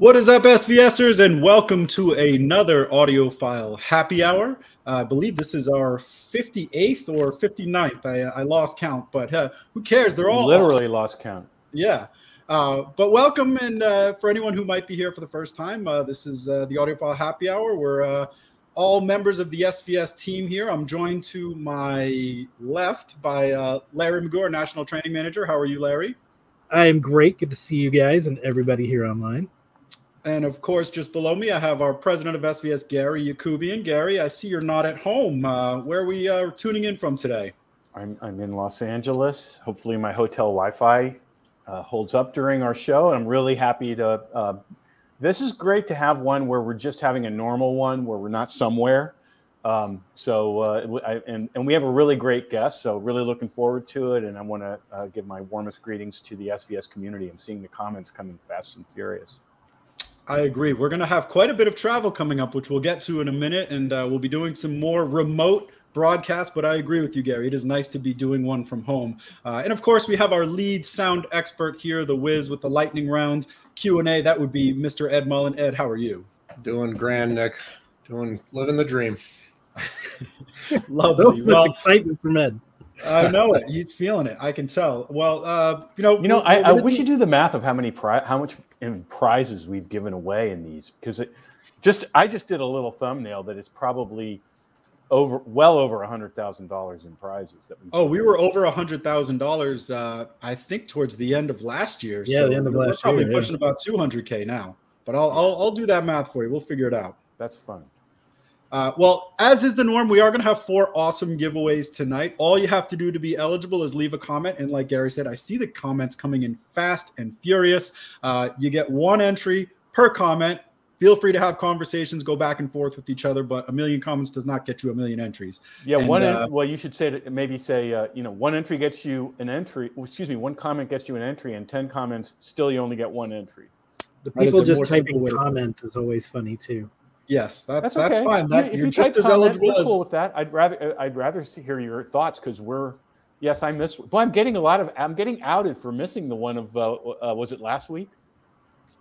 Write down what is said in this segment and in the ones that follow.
What is up, SVSers, and welcome to another audiophile happy hour. Uh, I believe this is our 58th or 59th. I, I lost count, but uh, who cares? They're all literally awesome. lost count. Yeah. Uh, but welcome, and uh, for anyone who might be here for the first time, uh, this is uh, the audiophile happy hour. We're all members of the SVS team here. I'm joined to my left by Larry McGour, National Training Manager. How are you, Larry? I am great. Good to see you guys and everybody here online. And of course, just below me, I have our president of SVS, Gary Yacoubian. Gary, I see you're not at home. Uh, where are we uh, tuning in from today? I'm, I'm in Los Angeles. Hopefully, my hotel Wi Fi uh, holds up during our show. And I'm really happy to. Uh, this is great to have one where we're just having a normal one where we're not somewhere. Um, so, uh, I, and, and we have a really great guest. So, really looking forward to it. And I want to uh, give my warmest greetings to the SVS community. I'm seeing the comments coming fast and furious. I agree. We're going to have quite a bit of travel coming up, which we'll get to in a minute, and uh, we'll be doing some more remote broadcasts. But I agree with you, Gary. It is nice to be doing one from home. Uh, and of course, we have our lead sound expert here, the Wiz, with the lightning round Q and A. That would be Mr. Ed Mullen. Ed, how are you? Doing grand, Nick. Doing living the dream. Lovely. So much well, excitement from Ed. I know it. He's feeling it. I can tell. Well, uh, you know, you know, I, I we should do the math of how many pri- how much in prizes we've given away in these because it just I just did a little thumbnail that it's probably over well over a hundred thousand dollars in prizes that we. Oh, we were over a hundred thousand uh, dollars. I think towards the end of last year. Yeah, so the end of last we're year. Probably pushing yeah. about two hundred k now. But I'll, I'll I'll do that math for you. We'll figure it out. That's fun. Uh, well, as is the norm, we are going to have four awesome giveaways tonight. All you have to do to be eligible is leave a comment. And like Gary said, I see the comments coming in fast and furious. Uh, you get one entry per comment. Feel free to have conversations, go back and forth with each other, but a million comments does not get you a million entries. Yeah, and, one. Uh, well, you should say maybe say uh, you know one entry gets you an entry. Excuse me, one comment gets you an entry, and ten comments still you only get one entry. The people just typing comment is always funny too. Yes, that's that's, that's fine. That, if you just as eligible as cool with that. I'd rather I'd rather hear your thoughts because we're yes, I miss. Well, I'm getting a lot of. I'm getting outed for missing the one of uh, uh, was it last week?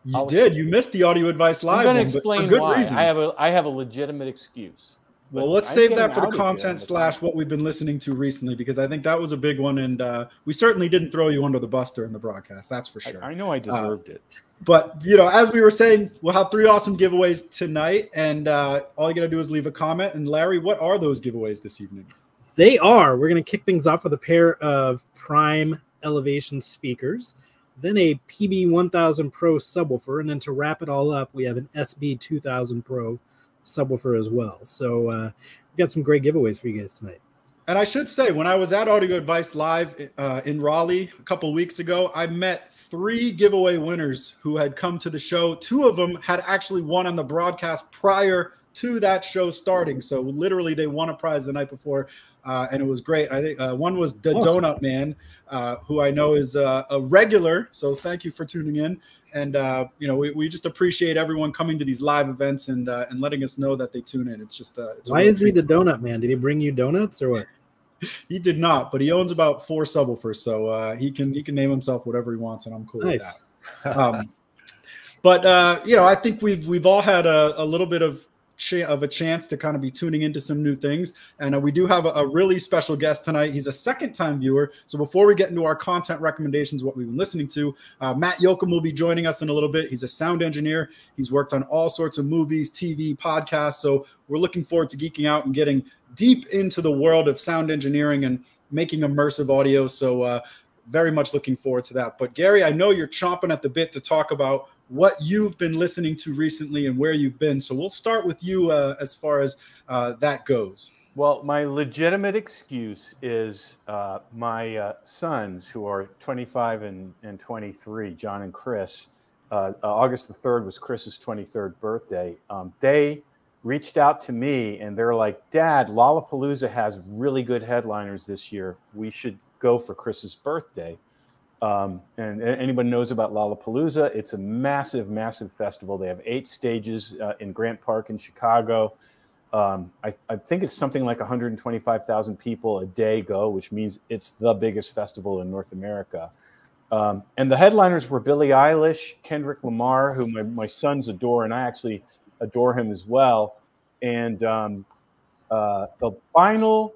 You I'll, did. You missed the audio advice live. I'm going to explain why. Reason. I have a I have a legitimate excuse. Well, let's I'm save that for the content slash what we've been listening to recently because I think that was a big one, and uh, we certainly didn't throw you under the bus during the broadcast. That's for sure. I, I know I uh, deserved it but you know, as we were saying, we'll have three awesome giveaways tonight, and uh, all you got to do is leave a comment. And Larry, what are those giveaways this evening? They are. We're going to kick things off with a pair of Prime Elevation speakers, then a PB 1000 Pro subwoofer, and then to wrap it all up, we have an SB 2000 Pro subwoofer as well. So uh, we got some great giveaways for you guys tonight. And I should say, when I was at Audio Advice Live uh, in Raleigh a couple weeks ago, I met three giveaway winners who had come to the show. Two of them had actually won on the broadcast prior to that show starting. So literally, they won a prize the night before, uh, and it was great. I think uh, one was the awesome. Donut Man, uh, who I know is uh, a regular. So thank you for tuning in. And uh, you know, we, we just appreciate everyone coming to these live events and uh, and letting us know that they tune in. It's just it's why is he the donut man? Did he bring you donuts or what? he did not, but he owns about four subwoofers, so uh, he can he can name himself whatever he wants, and I'm cool nice. with that. Um, but uh, you know, I think we've we've all had a, a little bit of of a chance to kind of be tuning into some new things. And uh, we do have a, a, really special guest tonight. He's a second time viewer. So before we get into our content recommendations, what we've been listening to, uh, Matt Yocum will be joining us in a little bit. He's a sound engineer. He's worked on all sorts of movies, TV, podcasts. So we're looking forward to geeking out and getting deep into the world of sound engineering and making immersive audio. So, uh, very much looking forward to that. But, Gary, I know you're chomping at the bit to talk about what you've been listening to recently and where you've been. So, we'll start with you uh, as far as uh, that goes. Well, my legitimate excuse is uh, my uh, sons, who are 25 and, and 23, John and Chris. Uh, August the 3rd was Chris's 23rd birthday. Um, they reached out to me and they're like, Dad, Lollapalooza has really good headliners this year. We should go for Chris's birthday. Um, and anyone knows about Lollapalooza, it's a massive, massive festival. They have eight stages uh, in Grant Park in Chicago. Um, I, I, think it's something like 125,000 people a day go, which means it's the biggest festival in North America. Um, and the headliners were Billie Eilish, Kendrick Lamar, who my, my sons adore, and I actually adore him as well. And um, uh, the final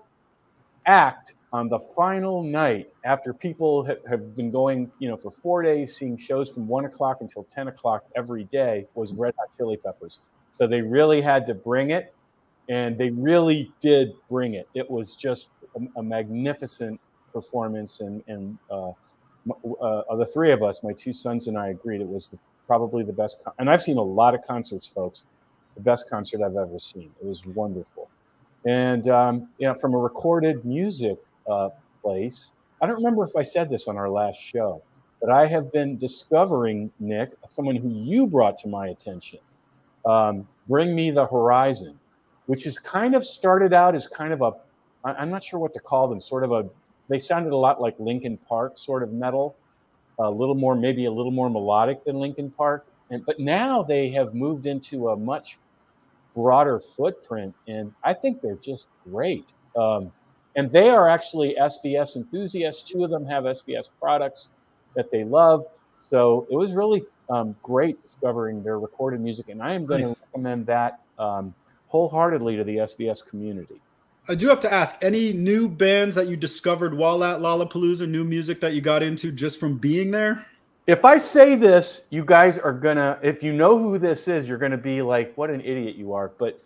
act on the final night, after people ha- have been going, you know, for four days, seeing shows from one o'clock until ten o'clock every day, was Red Hot Chili Peppers. So they really had to bring it, and they really did bring it. It was just a, a magnificent performance, and and uh, uh, the three of us, my two sons and I, agreed it was the, probably the best. Con- and I've seen a lot of concerts, folks. The best concert I've ever seen. It was wonderful. And um, you know, from a recorded music uh, place, I don't remember if I said this on our last show, but I have been discovering Nick, someone who you brought to my attention. Um, Bring Me the Horizon, which is kind of started out as kind of a, I'm not sure what to call them, sort of a they sounded a lot like Linkin Park sort of metal, a little more, maybe a little more melodic than Linkin Park. And but now they have moved into a much broader footprint, and I think they're just great. Um, and they are actually SVS enthusiasts. Two of them have SVS products that they love. So it was really um, great discovering their recorded music, and I am going nice. to recommend that um, wholeheartedly to the SVS community. I do have to ask any new bands that you discovered while at Lollapalooza, new music that you got into just from being there? If I say this, you guys are gonna, if you know who this is, you're gonna be like, what an idiot you are. But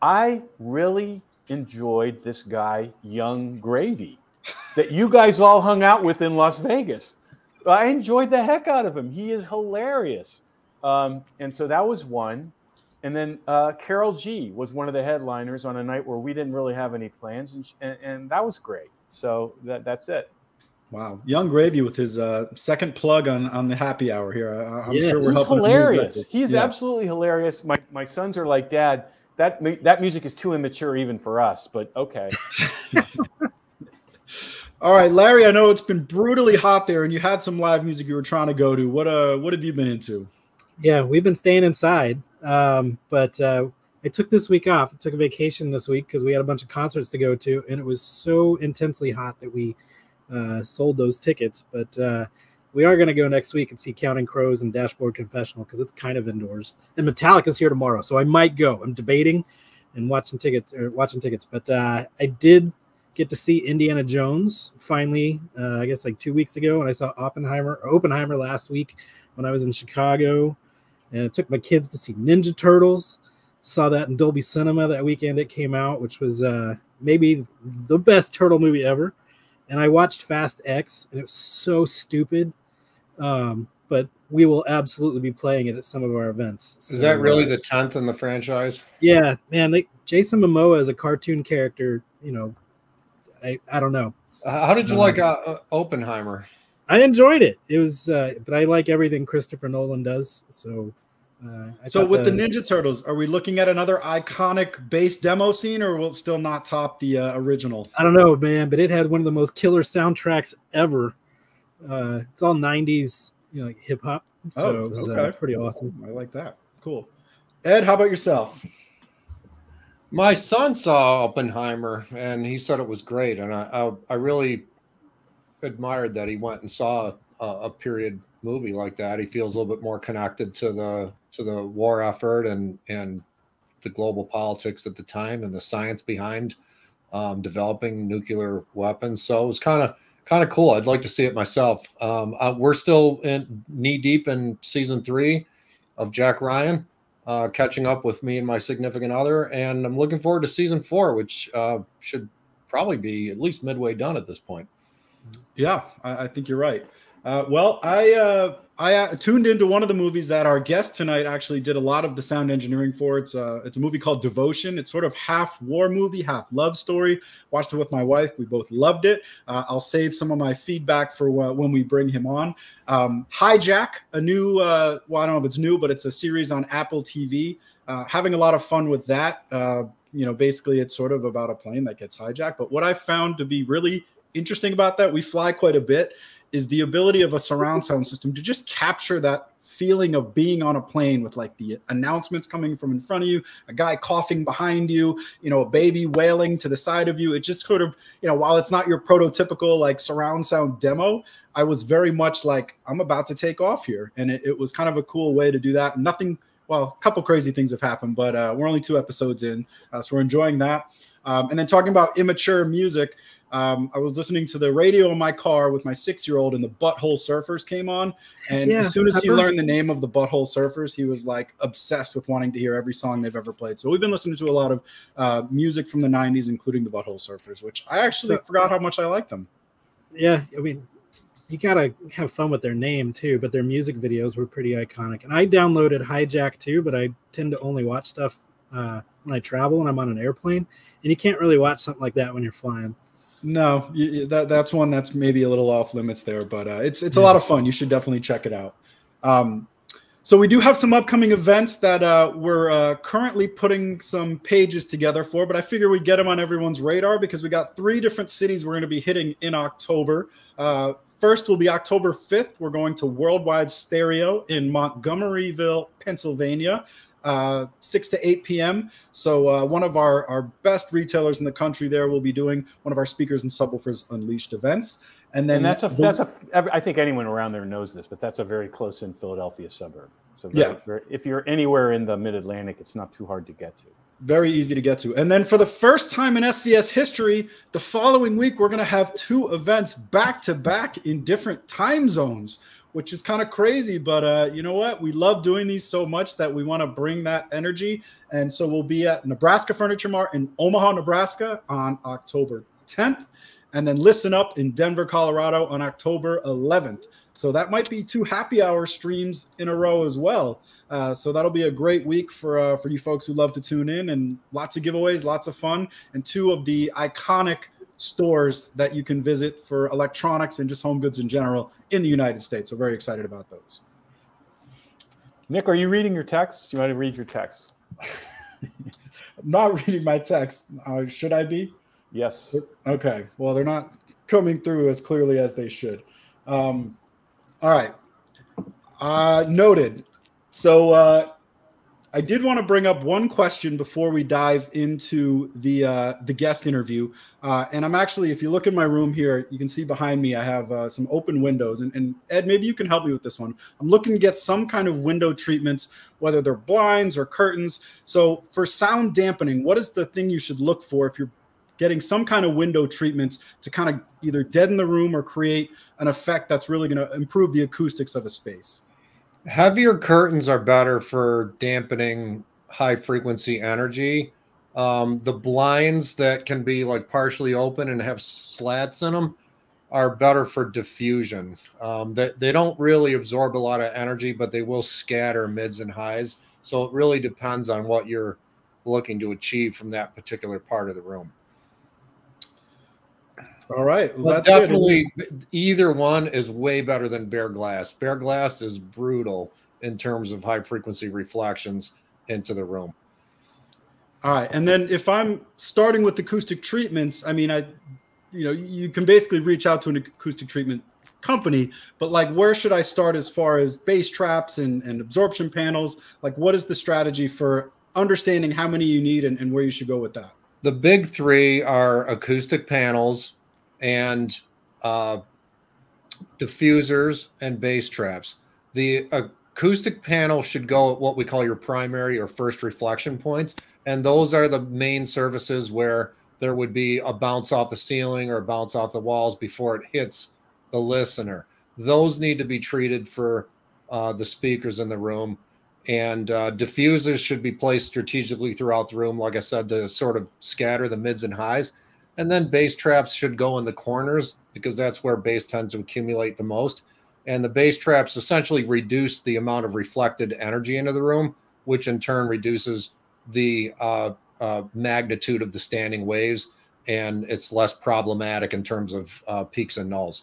I really enjoyed this guy, Yung Gravy, that you guys all hung out with in Las Vegas. I enjoyed the heck out of him. He is hilarious. Um, and so that was one. And then uh, Karol G was one of the headliners on a night where we didn't really have any plans, and, and, and that was great. So that, that's it. Wow, Yung Gravy with his uh, second plug on on the happy hour here. I, am yes. sure we're He's. Hilarious. He's yeah. absolutely hilarious. My my sons are like, Dad, that that music is too immature even for us. But okay. All right, Larry. I know it's been brutally hot there, and you had some live music you were trying to go to. What uh, what have you been into? Yeah, we've been staying inside. Um, but uh, I took this week off. I took a vacation this week because we had a bunch of concerts to go to, and it was so intensely hot that we uh, sold those tickets. But uh, we are going to go next week and see Counting Crows and Dashboard Confessional because it's kind of indoors. And Metallica's here tomorrow, so I might go. I'm debating and watching tickets or watching tickets. But uh, I did get to see Indiana Jones finally. Uh, I guess like two weeks ago, and I saw Oppenheimer Oppenheimer last week when I was in Chicago and I took my kids to see Ninja Turtles. Saw that in Dolby Cinema that weekend it came out, which was uh, maybe the best turtle movie ever. And I watched Fast X, and it was so stupid. Um, but we will absolutely be playing it at some of our events. So, Is that really uh, the tenth in the franchise? Yeah, man. They, Jason Momoa as a cartoon character, you know, I I don't know. how did you um, like uh, uh, Oppenheimer? I enjoyed it. It was, uh, but I like everything Christopher Nolan does. So, uh, so with the, the, Ninja Turtles, are we looking at another iconic bass demo scene, or will it still not top the uh, original? I don't know, man, but it had one of the most killer soundtracks ever. Uh, it's all '90s, you know, like hip hop. So oh, it was uh, okay. pretty awesome. I like that. Cool. Ed, how about yourself? My son saw Oppenheimer and he said it was great, and I I, I really admired that he went and saw a, a, period movie like that. He feels a little bit more connected to the to the war effort and and the global politics at the time and the science behind um, developing nuclear weapons. So it was kind of kind of cool. I'd like to see it myself. Um, uh, we're still in knee deep in season three of Jack Ryan. Uh, catching up with me and my significant other, and I'm looking forward to season four, which uh, should probably be at least midway done at this point. Yeah, I, I think you're right. Uh, well, I uh, I uh, tuned into one of the movies that our guest tonight actually did a lot of the sound engineering for. It's a uh, it's a movie called Devotion. It's sort of half war movie, half love story. Watched it with my wife. We both loved it. Uh, I'll save some of my feedback for when we bring him on. Um, Hijack, a new uh, well, I don't know if it's new, but it's a series on Apple TV. having a lot of fun with that. you know, basically, it's sort of about a plane that gets hijacked. But what I found to be really interesting about that, we fly quite a bit, is the ability of a surround sound system to just capture that feeling of being on a plane with like the announcements coming from in front of you, a guy coughing behind you, you know, a baby wailing to the side of you. It just sort of, you know, while it's not your prototypical like surround sound demo, I was very much like, I'm about to take off here. And it, it was kind of a cool way to do that. Nothing, well, a couple crazy things have happened, but uh, we're only two episodes in. Uh, so we're enjoying that. Um, and then talking about immature music, um, I was listening to the radio in my car with my six year old, and the Butthole Surfers came on. And yeah, as soon as he learned the name of the Butthole Surfers, he was like obsessed with wanting to hear every song they've ever played. So we've been listening to a lot of uh, music from the 90s, including the Butthole Surfers, which I actually so, forgot how much I like them. Yeah, I mean, you gotta have fun with their name too, but their music videos were pretty iconic. And I downloaded Hijack too, but I tend to only watch stuff uh, when I travel and I'm on an airplane, and you can't really watch something like that when you're flying. No, you, that that's one that's maybe a little off limits there, but uh, it's it's a lot of fun. You should definitely check it out. Um, so we do have some upcoming events that uh, we're uh, currently putting some pages together for, but I figure we get them on everyone's radar because we got three different cities we're going to be hitting in October. Uh, first will be October 5th. We're going to Worldwide Stereo in Montgomeryville, Pennsylvania uh, 6 to 8 p.m. So uh, one of our, our best retailers in the country there will be doing one of our speakers and subwoofers unleashed events. And then and that's a that's a I think anyone around there knows this, but that's a very close in Philadelphia suburb. So very, yeah, very, if you're anywhere in the Mid Atlantic, it's not too hard to get to. Very easy to get to. And then for the first time in SVS history, the following week we're going to have two events back to back in different time zones which is kind of crazy. But uh, you know what? We love doing these so much that we want to bring that energy. And so we'll be at Nebraska Furniture Mart in Omaha, Nebraska on October 10th, and then listen up in Denver, Colorado on October 11th. So that might be two happy hour streams in a row as well. Uh, so that'll be a great week for uh, for you folks who love to tune in, and lots of giveaways, lots of fun, and two of the iconic stores that you can visit for electronics and just home goods in general in the United States. So very excited about those. Nick, are you reading your texts? You want to read your texts? I'm not reading my text. Uh, should I be? Yes. Okay. Well, they're not coming through as clearly as they should. Um, all right. Uh, noted. So uh, I did want to bring up one question before we dive into the uh, the guest interview. Uh, and I'm actually, if you look in my room here, you can see behind me I have uh, some open windows. And, and, Ed, maybe you can help me with this one. I'm looking to get some kind of window treatments, whether they're blinds or curtains. So for sound dampening, what is the thing you should look for if you're getting some kind of window treatments to kind of either deaden the room or create an effect that's really going to improve the acoustics of a space? Heavier curtains are better for dampening high frequency energy. Um, the blinds that can be like partially open and have slats in them are better for diffusion. Um, they, they don't really absorb a lot of energy, but they will scatter mids and highs. So it really depends on what you're looking to achieve from that particular part of the room. All right. Well, definitely good. either one is way better than bare glass. Bare glass is brutal in terms of high frequency reflections into the room. All right. And then if I'm starting with acoustic treatments, I mean, I, you know, you can basically reach out to an acoustic treatment company, but like, where should I start as far as bass traps and, and absorption panels? Like, what is the strategy for understanding how many you need and, and where you should go with that? The big three are acoustic panels, and uh, diffusers and bass traps. The acoustic panel should go at what we call your primary or first reflection points. And those are the main surfaces where there would be a bounce off the ceiling or a bounce off the walls before it hits the listener. Those need to be treated for uh, the speakers in the room. And uh, diffusers should be placed strategically throughout the room, like I said, to sort of scatter the mids and highs. And then bass traps should go in the corners because that's where bass tends to accumulate the most. And the bass traps essentially reduce the amount of reflected energy into the room, which in turn reduces the uh, uh, magnitude of the standing waves. And it's less problematic in terms of uh, peaks and nulls.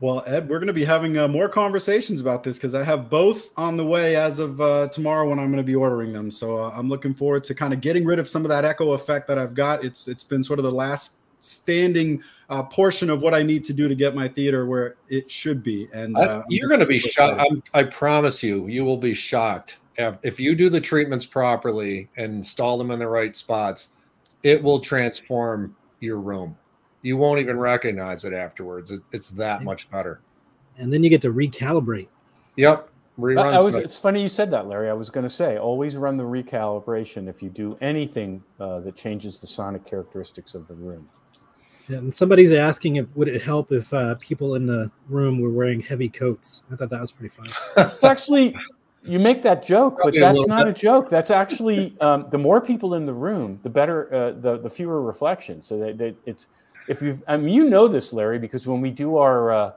Well, Ed, we're going to be having uh, more conversations about this because I have both on the way as of uh, tomorrow when I'm going to be ordering them. So uh, I'm looking forward to kind of getting rid of some of that echo effect that I've got. It's it's been sort of the last standing uh, portion of what I need to do to get my theater where it should be. And uh, you're going to be shocked. I promise you, you will be shocked if you do the treatments properly and install them in the right spots. It will transform your room. You won't even recognize it afterwards. It, it's that much better. And then you get to recalibrate. Yep. Rerun I was, it's funny you said that, Larry. I was going to say always run the recalibration if you do anything uh, that changes the sonic characteristics of the room. Yeah, and somebody's asking if would it help if uh, people in the room were wearing heavy coats. I thought that was pretty funny. it's actually you make that joke, but that's a not bit. a joke. That's actually um, the more people in the room, the better, uh, the the fewer reflections. So that, that it's if you, I mean, you know this, Larry, because when we do our uh,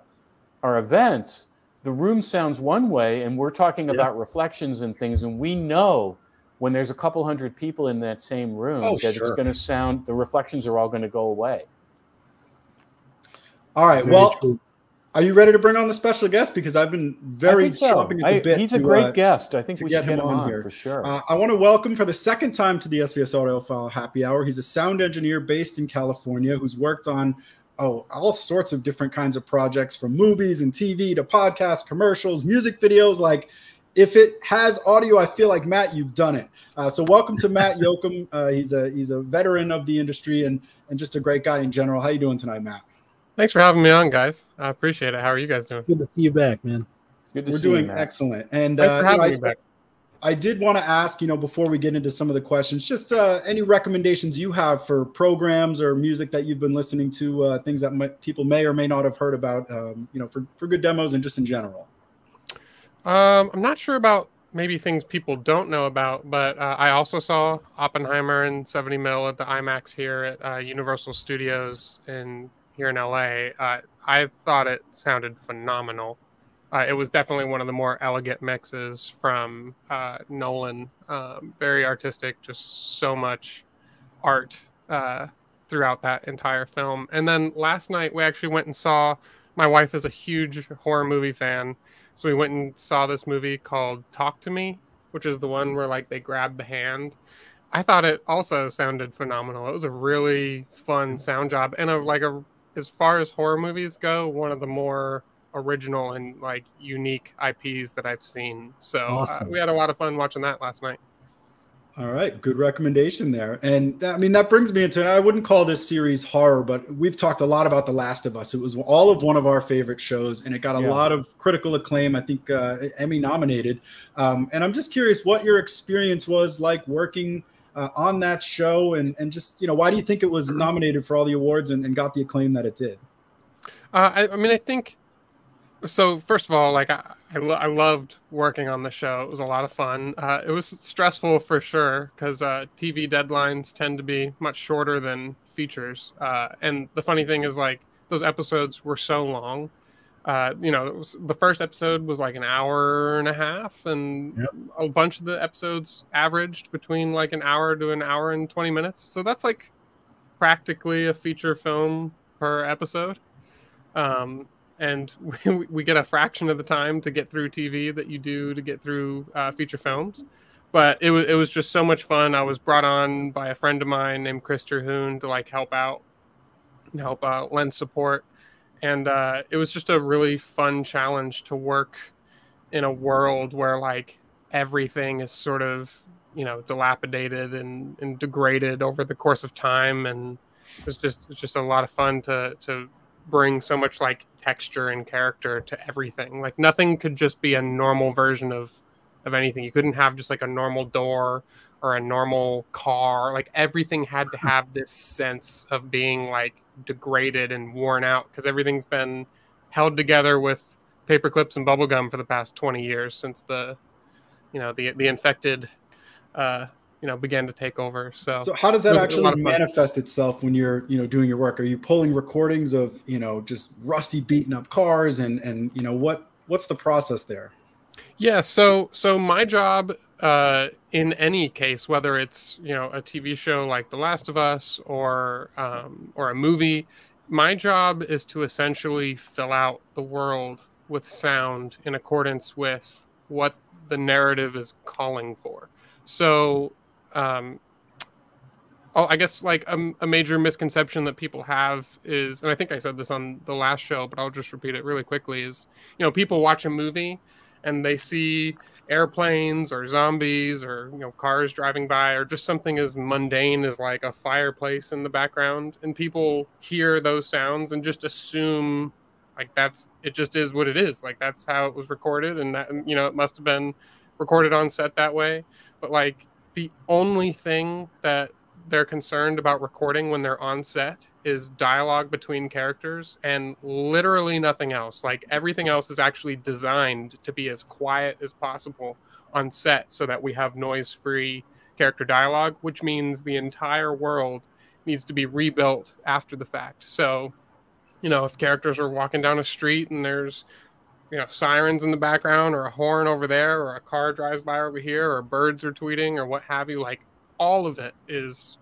our events, the room sounds one way and we're talking yeah. about reflections and things and we know when there's a couple hundred people in that same room oh, that sure. it's going to sound the reflections are all going to go away all right very well true. Are you ready to bring on the special guest because i've been very so. at the I, bit he's a great uh, guest i think we should get him, on, here for sure uh, i want to welcome for the second time to the svs audiophile happy hour he's a sound engineer based in california who's worked on oh, all sorts of different kinds of projects from movies and TV to podcasts, commercials, music videos. Like, if it has audio, I feel like Matt, you've done it. Uh, so, welcome to Matt Yocum. Uh, he's a he's a veteran of the industry and and just a great guy in general. How you doing tonight, Matt? Thanks for having me on, guys. I appreciate it. How are you guys doing? Good to see you back, man. Good to We're see doing you, excellent. And Thanks uh, for having you know, me back. I did want to ask, you know, before we get into some of the questions, just uh, any recommendations you have for programs or music that you've been listening to, uh, things that might, people may or may not have heard about, um, you know, for, for good demos and just in general. Um, I'm not sure about maybe things people don't know about, but uh, I also saw Oppenheimer and 70 mil at the IMAX here at uh, Universal Studios in here in LA. Uh, I thought it sounded phenomenal uh, it was definitely one of the more elegant mixes from uh, Nolan. Um, very artistic, just so much art uh, throughout that entire film. And then last night we actually went and saw. My wife is a huge horror movie fan, so we went and saw this movie called Talk to Me, which is the one where like they grab the hand. I thought it also sounded phenomenal. It was a really fun sound job and a like a as far as horror movies go, one of the more original and like unique IPs that I've seen. So uh, awesome. uh, we had a lot of fun watching that last night. All right, good recommendation there. And I mean, that brings me into I wouldn't call this series horror, but we've talked a lot about The Last of Us. It was all of one of our favorite shows, and it got a yeah. lot of critical acclaim. I think uh, Emmy nominated. Um, and I'm just curious what your experience was like working uh, on that show, and and just you know, why do you think it was nominated for all the awards and, and got the acclaim that it did? Uh, I, I mean, I think so first of all, like I, I, lo- I, loved working on the show. It was a lot of fun. Uh, it was stressful for sure because uh, TV deadlines tend to be much shorter than features. Uh, and the funny thing is, like those episodes were so long. Uh, you know, was, the first episode was like an hour and a half, and yep. a bunch of the episodes averaged between like an hour to an hour and twenty minutes. So that's like practically a feature film per episode. Um, and we, we get a fraction of the time to get through TV that you do to get through uh, feature films. But it was it was just so much fun. I was brought on by a friend of mine named Chris Terhune to like help out and help uh, lend support, and uh, it was just a really fun challenge to work in a world where like everything is sort of you know dilapidated and, and degraded over the course of time and it was just it's just a lot of fun to to bring so much like texture and character to everything. Like nothing could just be a normal version of of anything. You couldn't have just like a normal door or a normal car. Like everything had to have this sense of being like degraded and worn out because everything's been held together with paper clips and bubble gum for the past 20 years since the you know the the infected uh you know began to take over so. So how does that actually manifest itself when you're you know doing your work? Are you pulling recordings of you know just rusty beaten up cars and and you know what what's the process there? Yeah so so my job uh in any case whether it's you know a tv show like the last of us or um or a movie my job is to essentially fill out the world with sound in accordance with what the narrative is calling for. So um, oh, I guess like a, a, major misconception that people have is, and I think I said this on the last show, but I'll just repeat it really quickly: is you know people watch a movie and they see airplanes or zombies or you know cars driving by or just something as mundane as like a fireplace in the background. And people hear those sounds and just assume like that's it just is what it is. Like that's how it was recorded and that you know it must have been recorded on set that way. But like the only thing that they're concerned about recording when they're on set is dialogue between characters and literally nothing else. Like everything else is actually designed to be as quiet as possible on set so that we have noise free character dialogue, which means the entire world needs to be rebuilt after the fact. So, you know, if characters are walking down a street and there's you know sirens in the background or a horn over there or a car drives by over here or birds are tweeting or what have you like all of it is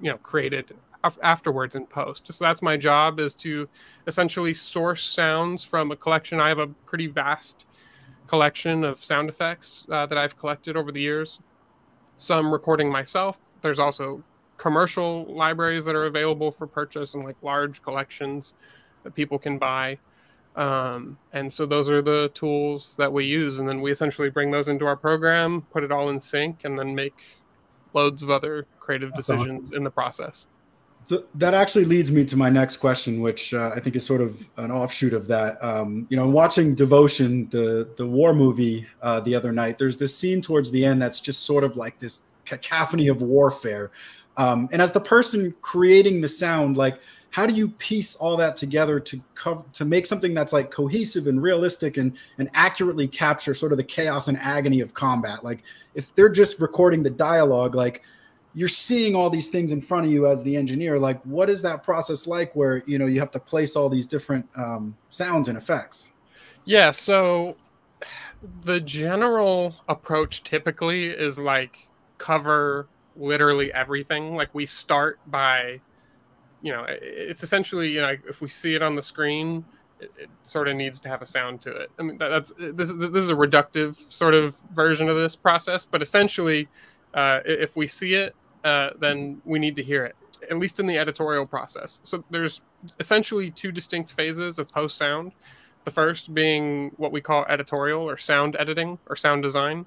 you know created afterwards in post. So that's my job is to essentially source sounds from a collection. I have a pretty vast collection of sound effects uh, that i've collected over the years. Some recording myself. There's also commercial libraries that are available for purchase and like large collections that people can buy. Um, and so those are the tools that we use and then we essentially bring those into our program put it all in sync and then make loads of other creative That's decisions awesome. in the process. So that actually leads me to my next question, which uh, I think is sort of an offshoot of that. Um, you know, watching Devotion, the the war movie, uh, the other night, there's this scene towards the end that's just sort of like this cacophony of warfare. Um, and as the person creating the sound, like how do you piece all that together to cover to make something that's like cohesive and realistic and and accurately capture sort of the chaos and agony of combat? Like if they're just recording the dialogue like you're seeing all these things in front of you as the engineer. Like what is that process like where you know you have to place all these different um, sounds and effects? Yeah so the general approach typically is like cover literally everything. Like we start by you know, it's essentially, you know, if we see it on the screen, it, it sort of needs to have a sound to it. I mean, that, that's this is this is a reductive sort of version of this process, but essentially, uh, if we see it, uh, then we need to hear it, at least in the editorial process. So there's essentially two distinct phases of post sound. The first being what we call editorial or sound editing or sound design.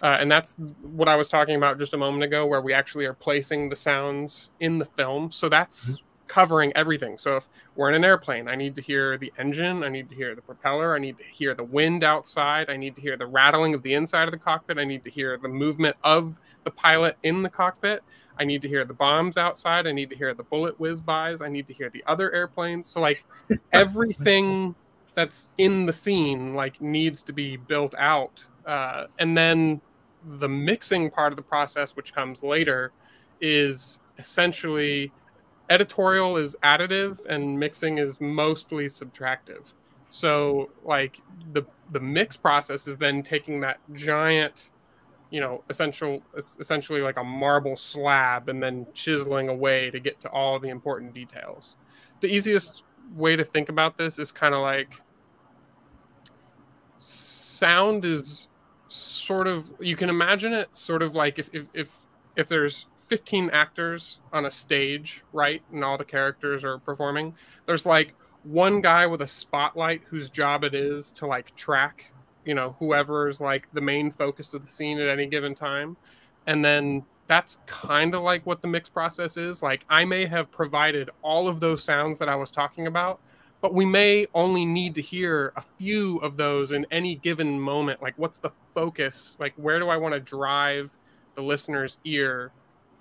Uh, and that's what I was talking about just a moment ago, where we actually are placing the sounds in the film. So that's mm-hmm covering everything. So if we're in an airplane, I need to hear the engine, I need to hear the propeller, I need to hear the wind outside, I need to hear the rattling of the inside of the cockpit, I need to hear the movement of the pilot in the cockpit. I need to hear the bombs outside, I need to hear the bullet whiz bys, I need to hear the other airplanes. So like everything that's in the scene like needs to be built out. Uh, and then the mixing part of the process, which comes later, is essentially editorial is additive and mixing is mostly subtractive. So like the the mix process is then taking that giant, you know, essential essentially like a marble slab and then chiseling away to get to all the important details. The easiest way to think about this is kind of like sound is sort of you can imagine it sort of like if if if, if there's 15 actors on a stage, right? And all the characters are performing. There's like one guy with a spotlight whose job it is to like track, you know, whoever's like the main focus of the scene at any given time. And then that's kind of like what the mix process is. Like I may have provided all of those sounds that I was talking about, but we may only need to hear a few of those in any given moment. Like what's the focus? Like where do I want to drive the listener's ear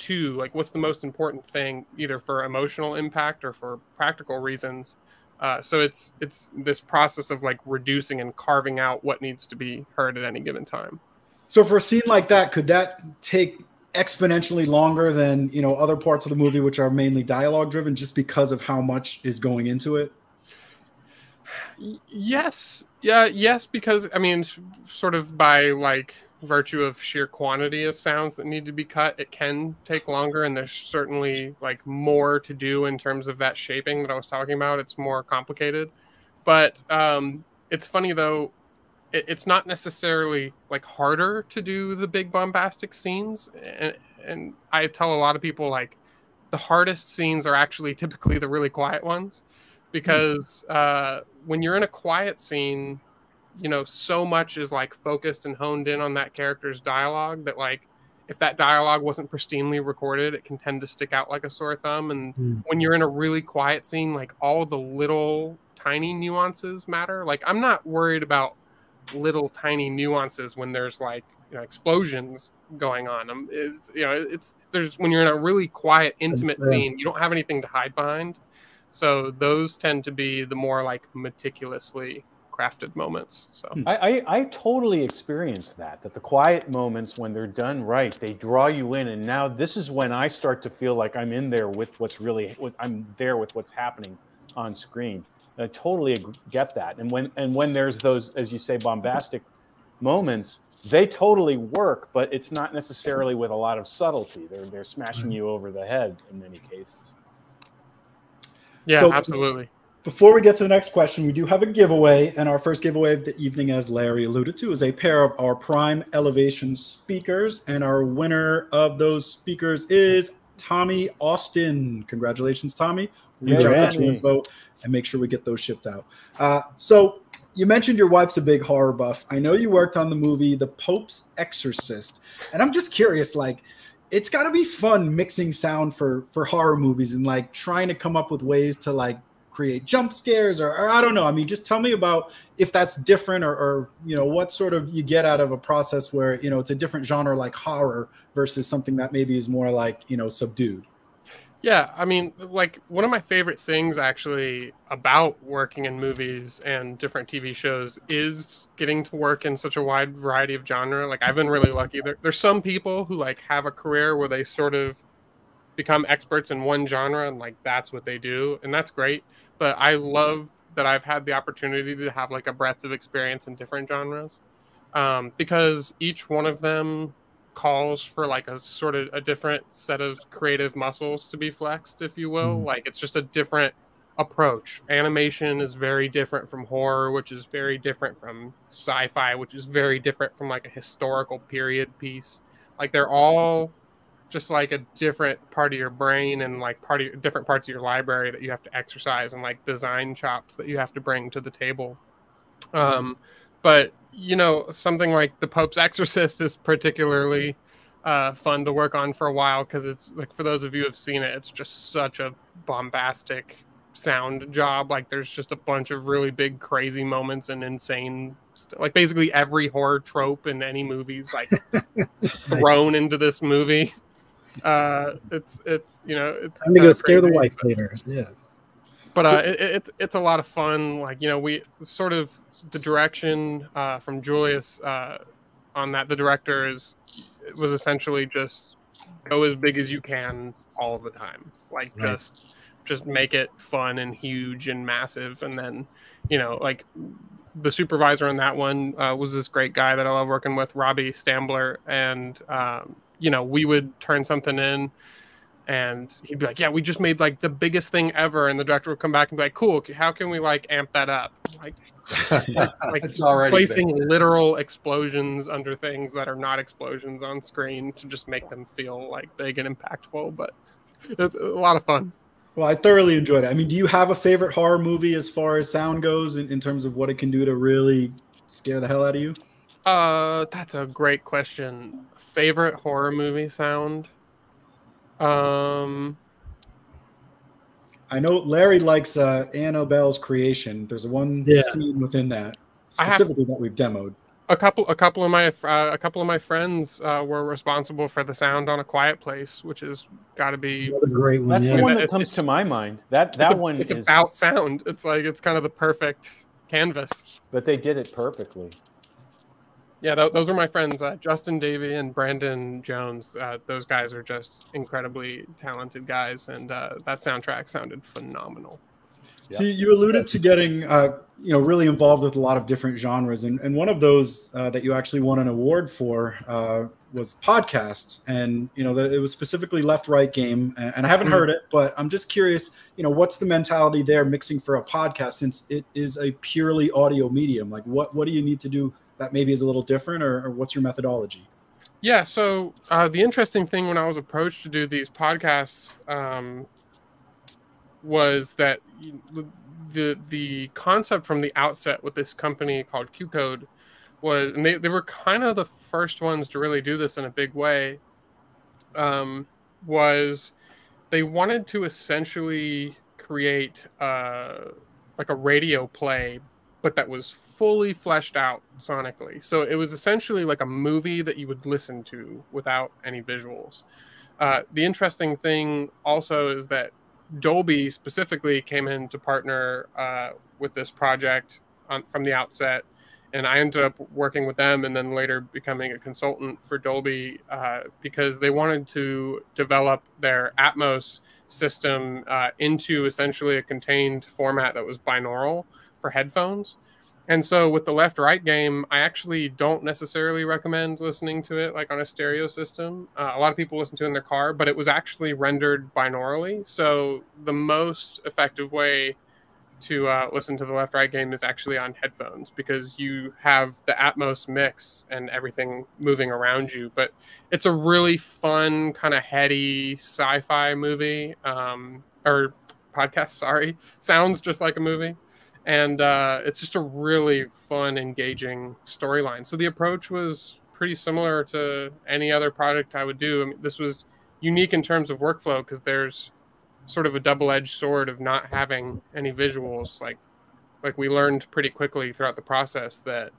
to like what's the most important thing either for emotional impact or for practical reasons? Uh, so it's it's this process of like reducing and carving out what needs to be heard at any given time. So for a scene like that could that take exponentially longer than you know other parts of the movie which are mainly dialogue driven just because of how much is going into it? Yes. Yeah yes because i mean sort of by like virtue of sheer quantity of sounds that need to be cut, it can take longer, and there's certainly like more to do in terms of that shaping that I was talking about. It's more complicated, but um, it's funny though. It, it's not necessarily like harder to do the big bombastic scenes, and and I tell a lot of people like the hardest scenes are actually typically the really quiet ones because uh, when you're in a quiet scene you know so much is like focused and honed in on that character's dialogue that like if that dialogue wasn't pristinely recorded it can tend to stick out like a sore thumb and mm. when you're in a really quiet scene like all the little tiny nuances matter like i'm not worried about little tiny nuances when there's like you know, explosions going on. Um, it's you know, it's there's when you're in a really quiet, intimate yeah. scene, you don't have anything to hide behind. So those tend to be the more like meticulously crafted moments. So hmm. I, I, I totally experienced that. That the quiet moments when they're done right, they draw you in, and now this is when I start to feel like I'm in there with what's really, I'm there with what's happening on screen. And I totally get that. And when and when there's those, as you say, bombastic moments, they totally work, but it's not necessarily with a lot of subtlety. They're they're smashing mm-hmm. you over the head in many cases. Yeah, so, absolutely. Before we get to the next question, we do have a giveaway, and our first giveaway of the evening, as Larry alluded to, is a pair of our Prime Elevation speakers, and our winner of those speakers is Tommy Austin. Congratulations, Tommy! Reach out to info and make sure we get those shipped out. Uh, so you mentioned your wife's a big horror buff. I know you worked on the movie The Pope's Exorcist, and I'm just curious, like, it's got to be fun mixing sound for for horror movies and like trying to come up with ways to like create jump scares or, or I don't know. I mean, just tell me about if that's different or, or you know what sort of you get out of a process where you know it's a different genre like horror versus something that maybe is more like you know subdued. Yeah, I mean, like one of my favorite things actually about working in movies and different TV shows is getting to work in such a wide variety of genre. Like I've been really lucky. There, there's some people who like have a career where they sort of become experts in one genre and like that's what they do, and that's great. But I love that I've had the opportunity to have like a breadth of experience in different genres um, because each one of them calls for like a sort of a different set of creative muscles to be flexed, if you will. Mm. Like it's just a different approach. Animation is very different from horror, which is very different from sci-fi, which is very different from like a historical period piece. Like they're all just like a different part of your brain and like part of different parts of your library that you have to exercise and like design chops that you have to bring to the table. Um, but you know, something like The Pope's Exorcist is particularly uh, fun to work on for a while because it's like for those of you who have seen it, it's just such a bombastic sound job. Like there's just a bunch of really big, crazy moments and insane, like basically every horror trope in any movie's like thrown into this movie. Uh, it's it's you know it's time to go scare the wife later. Yeah, but uh, it, it's it's a lot of fun. Like you know we sort of the direction uh, from Julius uh, on that. The director is was essentially just go as big as you can all the time. Like right. just just make it fun and huge and massive, and then you know like the supervisor on that one uh, was this great guy that I love working with, Robbie Stambler, and um, you know we would turn something in and he'd be like, "Yeah, we just made like the biggest thing ever," and the director would come back and be like, "Cool, how can we like amp that up?" Like, like it's already placing big. literal explosions under things that are not explosions on screen to just make them feel like big and impactful. But it's a lot of fun. Well, I thoroughly enjoyed it. I mean, do you have a favorite horror movie as far as sound goes, in, in terms of what it can do to really scare the hell out of you? Uh, that's a great question. Favorite horror movie sound? Um, I know Larry likes uh, Annabelle's creation. There's one yeah. scene within that specifically that we've demoed. A couple, a couple of my, uh, a couple of my friends uh, were responsible for the sound on a Quiet Place, which has got to be a great one. That's yeah. the one that comes to my mind. That that it's a, one. It's is... about sound. It's like it's kind of the perfect canvas. But they did it perfectly yeah, th- those were my friends, uh, Justin Davey and Brandon Jones. Uh, those guys are just incredibly talented guys, and uh, that soundtrack sounded phenomenal. See, you alluded to getting, uh, you know, really involved with a lot of different genres, and, and one of those uh, that you actually won an award for uh, was podcasts, and you know, the, it was specifically Left Right Game, and, and I haven't mm-hmm. heard it, but I'm just curious, you know, what's the mentality there mixing for a podcast since it is a purely audio medium? Like, what what do you need to do that maybe is a little different, or, or what's your methodology? Yeah. So uh, the interesting thing when I was approached to do these podcasts um, was that the the concept from the outset with this company called Q Code was, and they, they were kind of the first ones to really do this in a big way. Um, was they wanted to essentially create uh, like a radio play, but that was fully fleshed out sonically. So it was essentially like a movie that you would listen to without any visuals. Uh, the interesting thing also is that Dolby specifically came in to partner uh, with this project on, from the outset, and I ended up working with them and then later becoming a consultant for Dolby uh, because they wanted to develop their Atmos system uh, into essentially a contained format that was binaural for headphones. And so with the left right game, I actually don't necessarily recommend listening to it like on a stereo system. Uh, a lot of people listen to it in their car, but it was actually rendered binaurally. So the most effective way to uh, listen to the left right game is actually on headphones because you have the Atmos mix and everything moving around you. But it's a really fun, kind of heady sci fi movie um, or podcast, sorry. Sounds just like a movie and uh, it's just a really fun, engaging storyline. So the approach was pretty similar to any other project I would do. I mean, this was unique in terms of workflow because there's sort of a double-edged sword of not having any visuals. Like, like we learned pretty quickly throughout the process that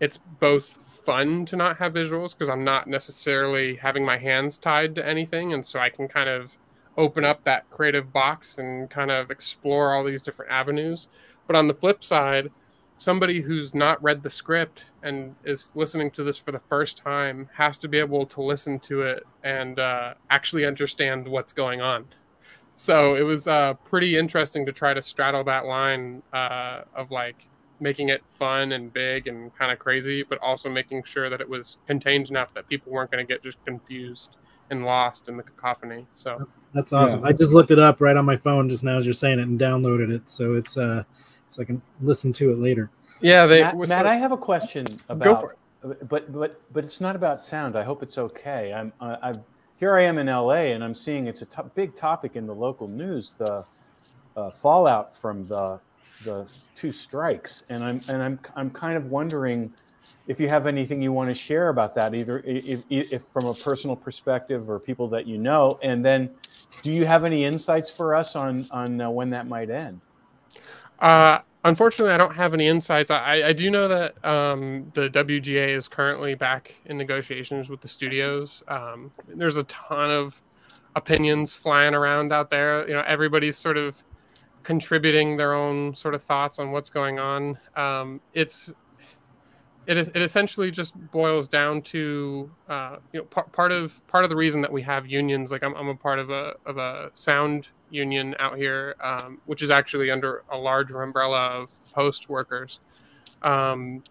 it's both fun to not have visuals because I'm not necessarily having my hands tied to anything, and so I can kind of open up that creative box and kind of explore all these different avenues but on the flip side, somebody who's not read the script and is listening to this for the first time has to be able to listen to it and uh, actually understand what's going on. So it was uh, pretty interesting to try to straddle that line uh, of like making it fun and big and kind of crazy, but also making sure that it was contained enough that people weren't going to get just confused and lost in the cacophony. So that's, that's awesome. Yeah. I just looked it up right on my phone just now as you're saying it and downloaded it. So it's uh so I can listen to it later. Yeah, they, Matt, Matt I have a question about. Go for it. But but but it's not about sound. I hope it's okay. I'm uh, I've here I am in LA and I'm seeing it's a to- big topic in the local news the uh, fallout from the the two strikes and I'm and I'm I'm kind of wondering if you have anything you want to share about that either if, if from a personal perspective or people that you know and then do you have any insights for us on on uh, when that might end uh, unfortunately, I don't have any insights. I, I do know that um, the WGA is currently back in negotiations with the studios. Um, there's a ton of opinions flying around out there. You know, everybody's sort of contributing their own sort of thoughts on what's going on. Um, it's it, it essentially just boils down to uh, you know part, part of part of the reason that we have unions. Like I'm, I'm a part of a of a sound union out here, um, which is actually under a larger umbrella of post workers, um,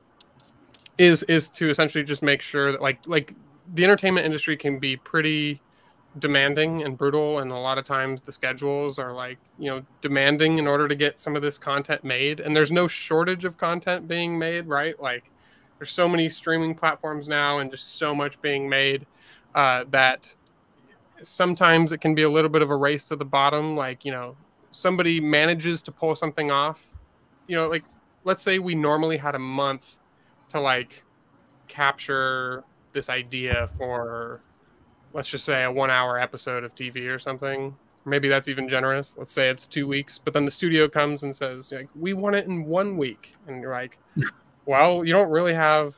is is to essentially just make sure that like like the entertainment industry can be pretty demanding and brutal and a lot of times the schedules are like you know demanding in order to get some of this content made and there's no shortage of content being made right like there's so many streaming platforms now and just so much being made uh, that sometimes it can be a little bit of a race to the bottom. Like, you know, somebody manages to pull something off. You know, like, let's say we normally had a month to like capture this idea for, let's just say, a one hour episode of TV or something. Maybe that's even generous. Let's say it's two weeks, but then the studio comes and says, like, we want it in one week. And you're like, well, you don't really have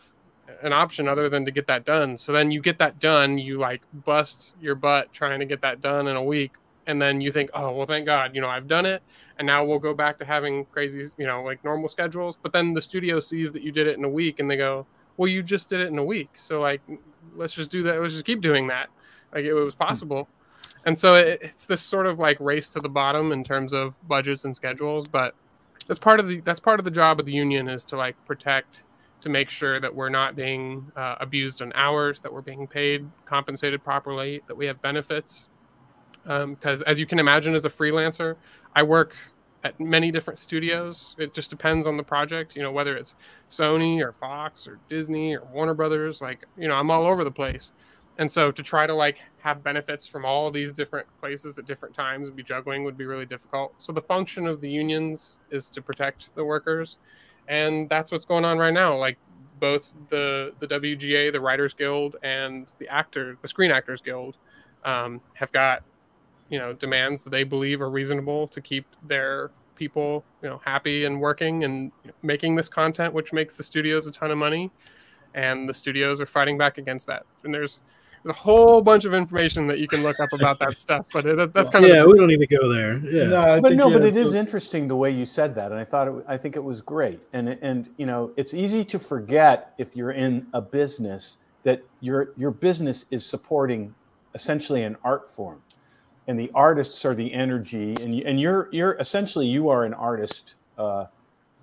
an option other than to get that done. So then you get that done, you like bust your butt trying to get that done in a week, and then you think, oh well, thank God, you know, I've done it, and now we'll go back to having crazy, you know, like normal schedules. But then the studio sees that you did it in a week, and they go, well, you just did it in a week, so like, let's just do that. Let's just keep doing that. Like it was possible. And so it, it's this sort of like race to the bottom in terms of budgets and schedules, but that's part of the that's part of the job of the union is to like protect to make sure that we're not being uh, abused on hours, that we're being paid, compensated properly, that we have benefits. Because um, as you can imagine, as a freelancer, I work at many different studios. It just depends on the project, you know, whether it's Sony or Fox or Disney or Warner Brothers. Like, you know, I'm all over the place. And so to try to like have benefits from all these different places at different times and be juggling would be really difficult. So the function of the unions is to protect the workers, and that's what's going on right now. Like both the the WGA, the Writers Guild, and the actor, the Screen Actors Guild, um, have got you know demands that they believe are reasonable to keep their people you know happy and working and making this content, which makes the studios a ton of money, and the studios are fighting back against that. And there's there's a whole bunch of information that you can look up about that stuff, but it, that's kind of yeah. We don't need to go there. Yeah, no, but no, but it is interesting the way you said that, and I thought it, I think it was great. And and you know, it's easy to forget if you're in a business that your your business is supporting essentially an art form, and the artists are the energy, and you, and you're you're essentially you are an artist uh,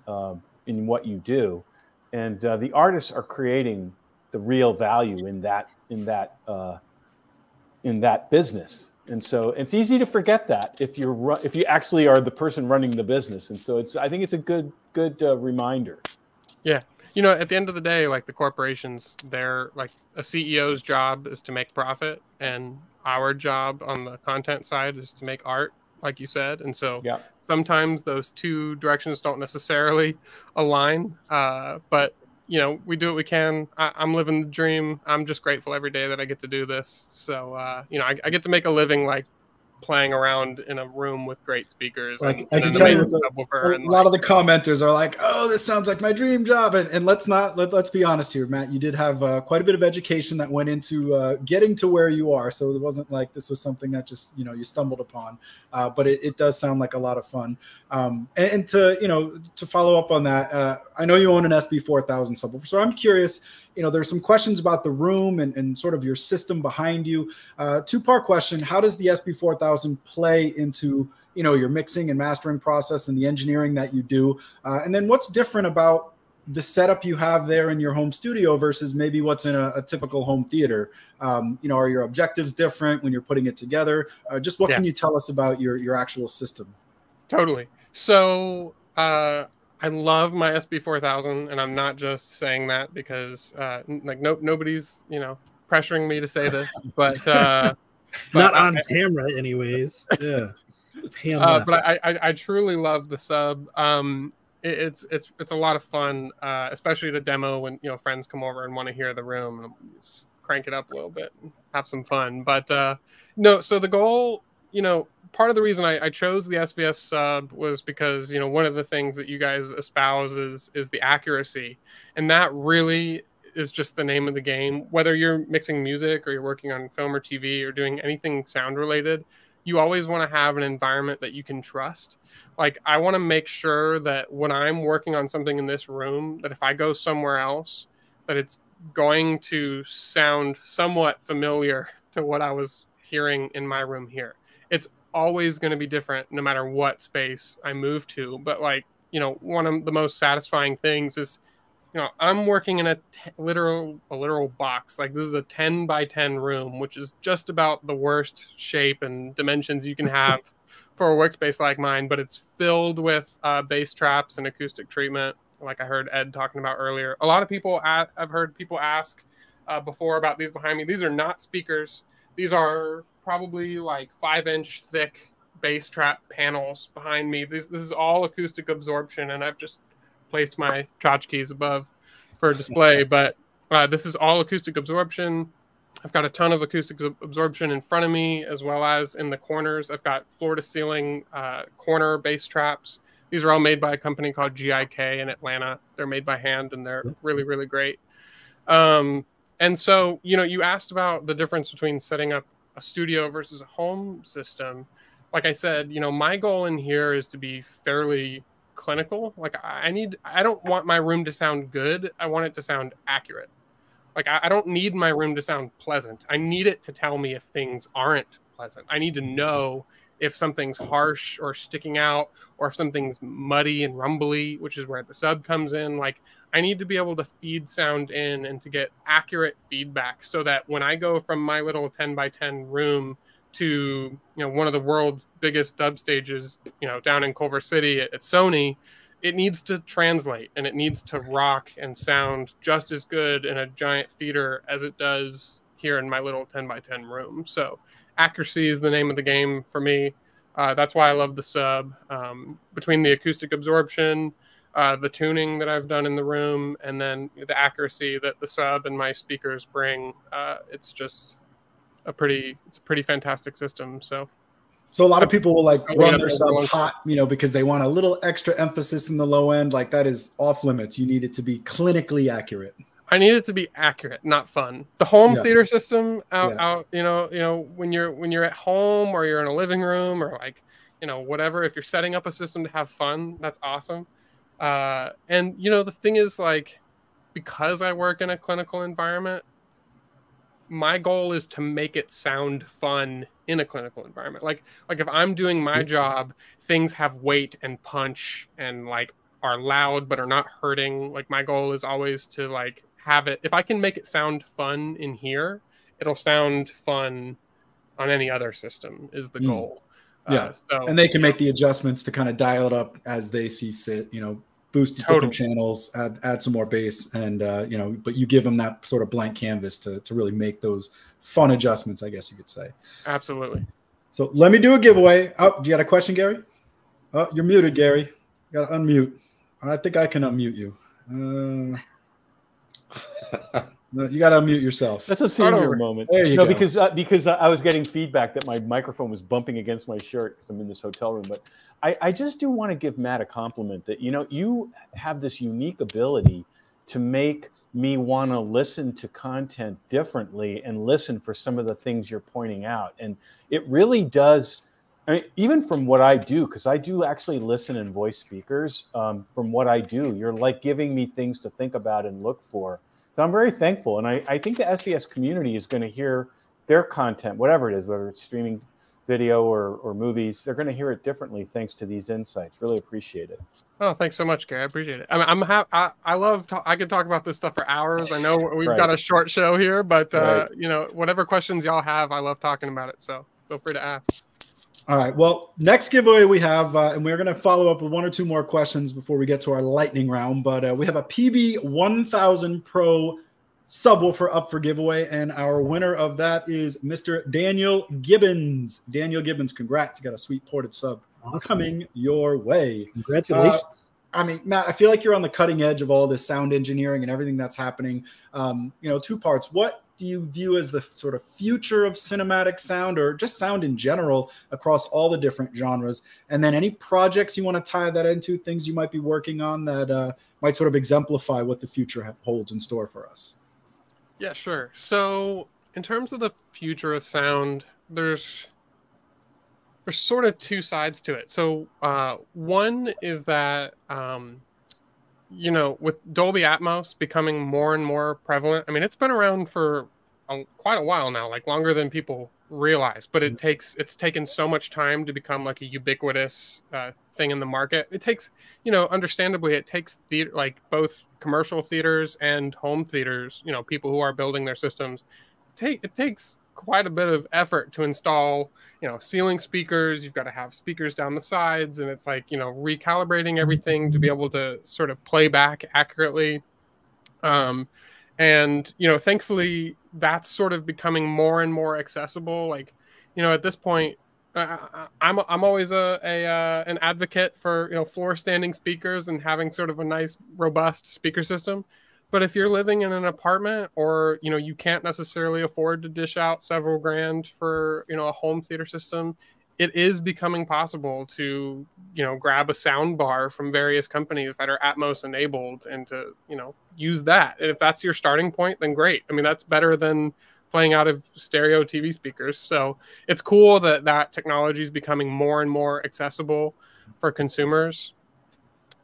uh, in what you do, and uh, the artists are creating the real value in that in that uh, in that business. And so it's easy to forget that if you're if you actually are the person running the business. And so it's I think it's a good good uh, reminder. Yeah. You know, at the end of the day, like the corporations, they're like a CEO's job is to make profit, and our job on the content side is to make art, like you said. And so yeah. sometimes those two directions don't necessarily align. Uh, but you know, we do what we can. I, am living the dream. I'm just grateful every day that I get to do this. So, uh, you know, I, I, get to make a living like playing around in a room with great speakers. Like and, I can tell you, the, a, lot of the commenters are like, "Oh, this sounds like my dream job." And, and let's not let, let's be honest here, Matt. You did have uh, quite a bit of education that went into uh, getting to where you are, so it wasn't like this was something that just you know you stumbled upon. Uh, but it, it, does sound like a lot of fun. Um, and, and, to you know to follow up on that, uh, I know you own an SB four thousand subwoofer, so I'm curious you know, there's some questions about the room and, and sort of your system behind you. Uh, two part question: How does the SB4000 play into you know your mixing and mastering process and the engineering that you do? Uh, and then what's different about the setup you have there in your home studio versus maybe what's in a, a typical home theater? Um, you know, are your objectives different when you're putting it together? Uh, just what yeah. can you tell us about your your actual system? Totally. So uh, I love my SB4000, and I'm not just saying that because uh, like no nobody's you know pressuring me to say this, but uh, not on I, camera, anyways. Yeah. Uh, but I, I, I truly love the sub. Um, it, it's it's it's a lot of fun, uh, especially to demo when you know friends come over and want to hear the room. Just crank it up a little bit, and have some fun. But uh, no, so the goal, you know, part of the reason I, I, chose the SVS sub was because you know one of the things that you guys espouse is is the accuracy, and that really is just the name of the game. Whether you're mixing music or you're working on film or TV or doing anything sound related, you always want to have an environment that you can trust. Like I want to make sure that when I'm working on something in this room, that if I go somewhere else, that it's going to sound somewhat familiar to what I was hearing in my room here. Always going to be different no matter what space I move to. But like, you know, one of the most satisfying things is, you know, I'm working in a t- literal a literal box. Like this is a 10 by 10 room, which is just about the worst shape and dimensions you can have for a workspace like mine. But it's filled with uh, bass traps and acoustic treatment, like I heard Ed talking about earlier. A lot of people I've heard people ask uh, before about these behind me. These are not speakers. These are probably like five inch thick bass trap panels behind me. This this is all acoustic absorption, and I've just placed my tchotchkes above for display. but uh, this is all acoustic absorption. I've got a ton of acoustic absorption in front of me as well as in the corners. I've got floor to ceiling uh, corner bass traps. These are all made by a company called GIK in Atlanta. They're made by hand and they're really, really great. Um, and so, you know, you asked about the difference between setting up a studio versus a home system like i said you know my goal in here is to be fairly clinical. Like i need i don't want my room to sound good. I want it to sound accurate. Like I, I don't need my room to sound pleasant. I need it to tell me if things aren't pleasant. I need to know if something's harsh or sticking out or if something's muddy and rumbly which is where the sub comes in like i need to be able to feed sound in and to get accurate feedback so that when i go from my little 10 by 10 room to you know one of the world's biggest dub stages you know down in culver city at, at sony it needs to translate and it needs to rock and sound just as good in a giant theater as it does here in my little 10 by 10 room. So accuracy is the name of the game for me. Uh, that's why I love the sub. Um, between the acoustic absorption, uh, the tuning that I've done in the room, and then the accuracy that the sub and my speakers bring, uh, it's just a pretty it's a pretty fantastic system. So. So a lot of people will like run their subs hot, you know, because they want a little extra emphasis in the low end. Like that is off limits. You need it to be clinically accurate. I need it to be accurate, not fun. The home yeah. theater system out, yeah. out, you know, you know, when you're when you're at home or you're in a living room or like, you know, whatever. If you're setting up a system to have fun, that's awesome. Uh, and you know, the thing is, like, because I work in a clinical environment, my goal is to make it sound fun in a clinical environment. Like, like if I'm doing my job, things have weight and punch and like are loud but are not hurting. Like my goal is always to like have it if i can make it sound fun in here it'll sound fun on any other system is the mm. goal. Yeah. uh, so, and they can make the adjustments to kind of dial it up as they see fit you know boost totally. different channels add add some more bass and uh, you know but you give them that sort of blank canvas to, to really make those fun adjustments i guess you could say. Absolutely. So let me do a giveaway. Oh do you got a question gary? Oh you're muted gary. You gotta unmute. I think i can unmute you. Uh, you got to unmute yourself. That's a senior moment. There you no, go. because uh, because I was getting feedback that my microphone was bumping against my shirt because I'm in this hotel room. But I, I just do want to give Matt a compliment that you know you have this unique ability to make me want to listen to content differently and listen for some of the things you're pointing out. And it really does. I mean, even from what I do, because I do actually listen in voice speakers. Um, from what I do, you're like giving me things to think about and look for so I'm very thankful. And I, I think the SVS community is going to hear their content, whatever it is, whether it's streaming video or, or movies, they're going to hear it differently thanks to these insights. Really appreciate it. Oh, thanks so much, Gary. I appreciate it. I mean, I'm ha- I, I love I could talk about this stuff for hours. I know we've right. got a short show here, but uh, right. you know, whatever questions y'all have, I love talking about it. So feel free to ask. All right. Well, next giveaway we have, uh, and we're going to follow up with one or two more questions before we get to our lightning round. But uh, we have a PB 1000 Pro subwoofer up for giveaway, and our winner of that is Mr. Daniel Gibbons. Daniel Gibbons, congrats! You got a sweet ported sub awesome. coming your way. Congratulations. Uh, I mean, Matt, I feel like you're on the cutting edge of all this sound engineering and everything that's happening. Um, you know, two parts. What do you view as the sort of future of cinematic sound or just sound in general across all the different genres? And then any projects you want to tie that into, things you might be working on that uh, might sort of exemplify what the future holds in store for us? Yeah, sure. So, in terms of the future of sound, there's there's sort of two sides to it. So, uh, one is that um, you know, with Dolby Atmos becoming more and more prevalent, I mean, it's been around for a, quite a while now, like longer than people realize. But it mm-hmm. takes it's taken so much time to become like a ubiquitous uh, thing in the market. It takes, you know, understandably, it takes theater like both commercial theaters and home theaters. You know, people who are building their systems take it takes quite a bit of effort to install you know ceiling speakers. You've got to have speakers down the sides and it's like you know recalibrating everything to be able to sort of play back accurately. Um and you know thankfully that's sort of becoming more and more accessible. Like you know at this point uh, I'm I'm always a, a uh, an advocate for you know floor standing speakers and having sort of a nice robust speaker system. But if you're living in an apartment or you know you can't necessarily afford to dish out several grand for you know a home theater system, it is becoming possible to you know grab a sound bar from various companies that are Atmos enabled and to you know use that. And if that's your starting point, then great. I mean that's better than playing out of stereo TV speakers. So it's cool that that technology is becoming more and more accessible for consumers.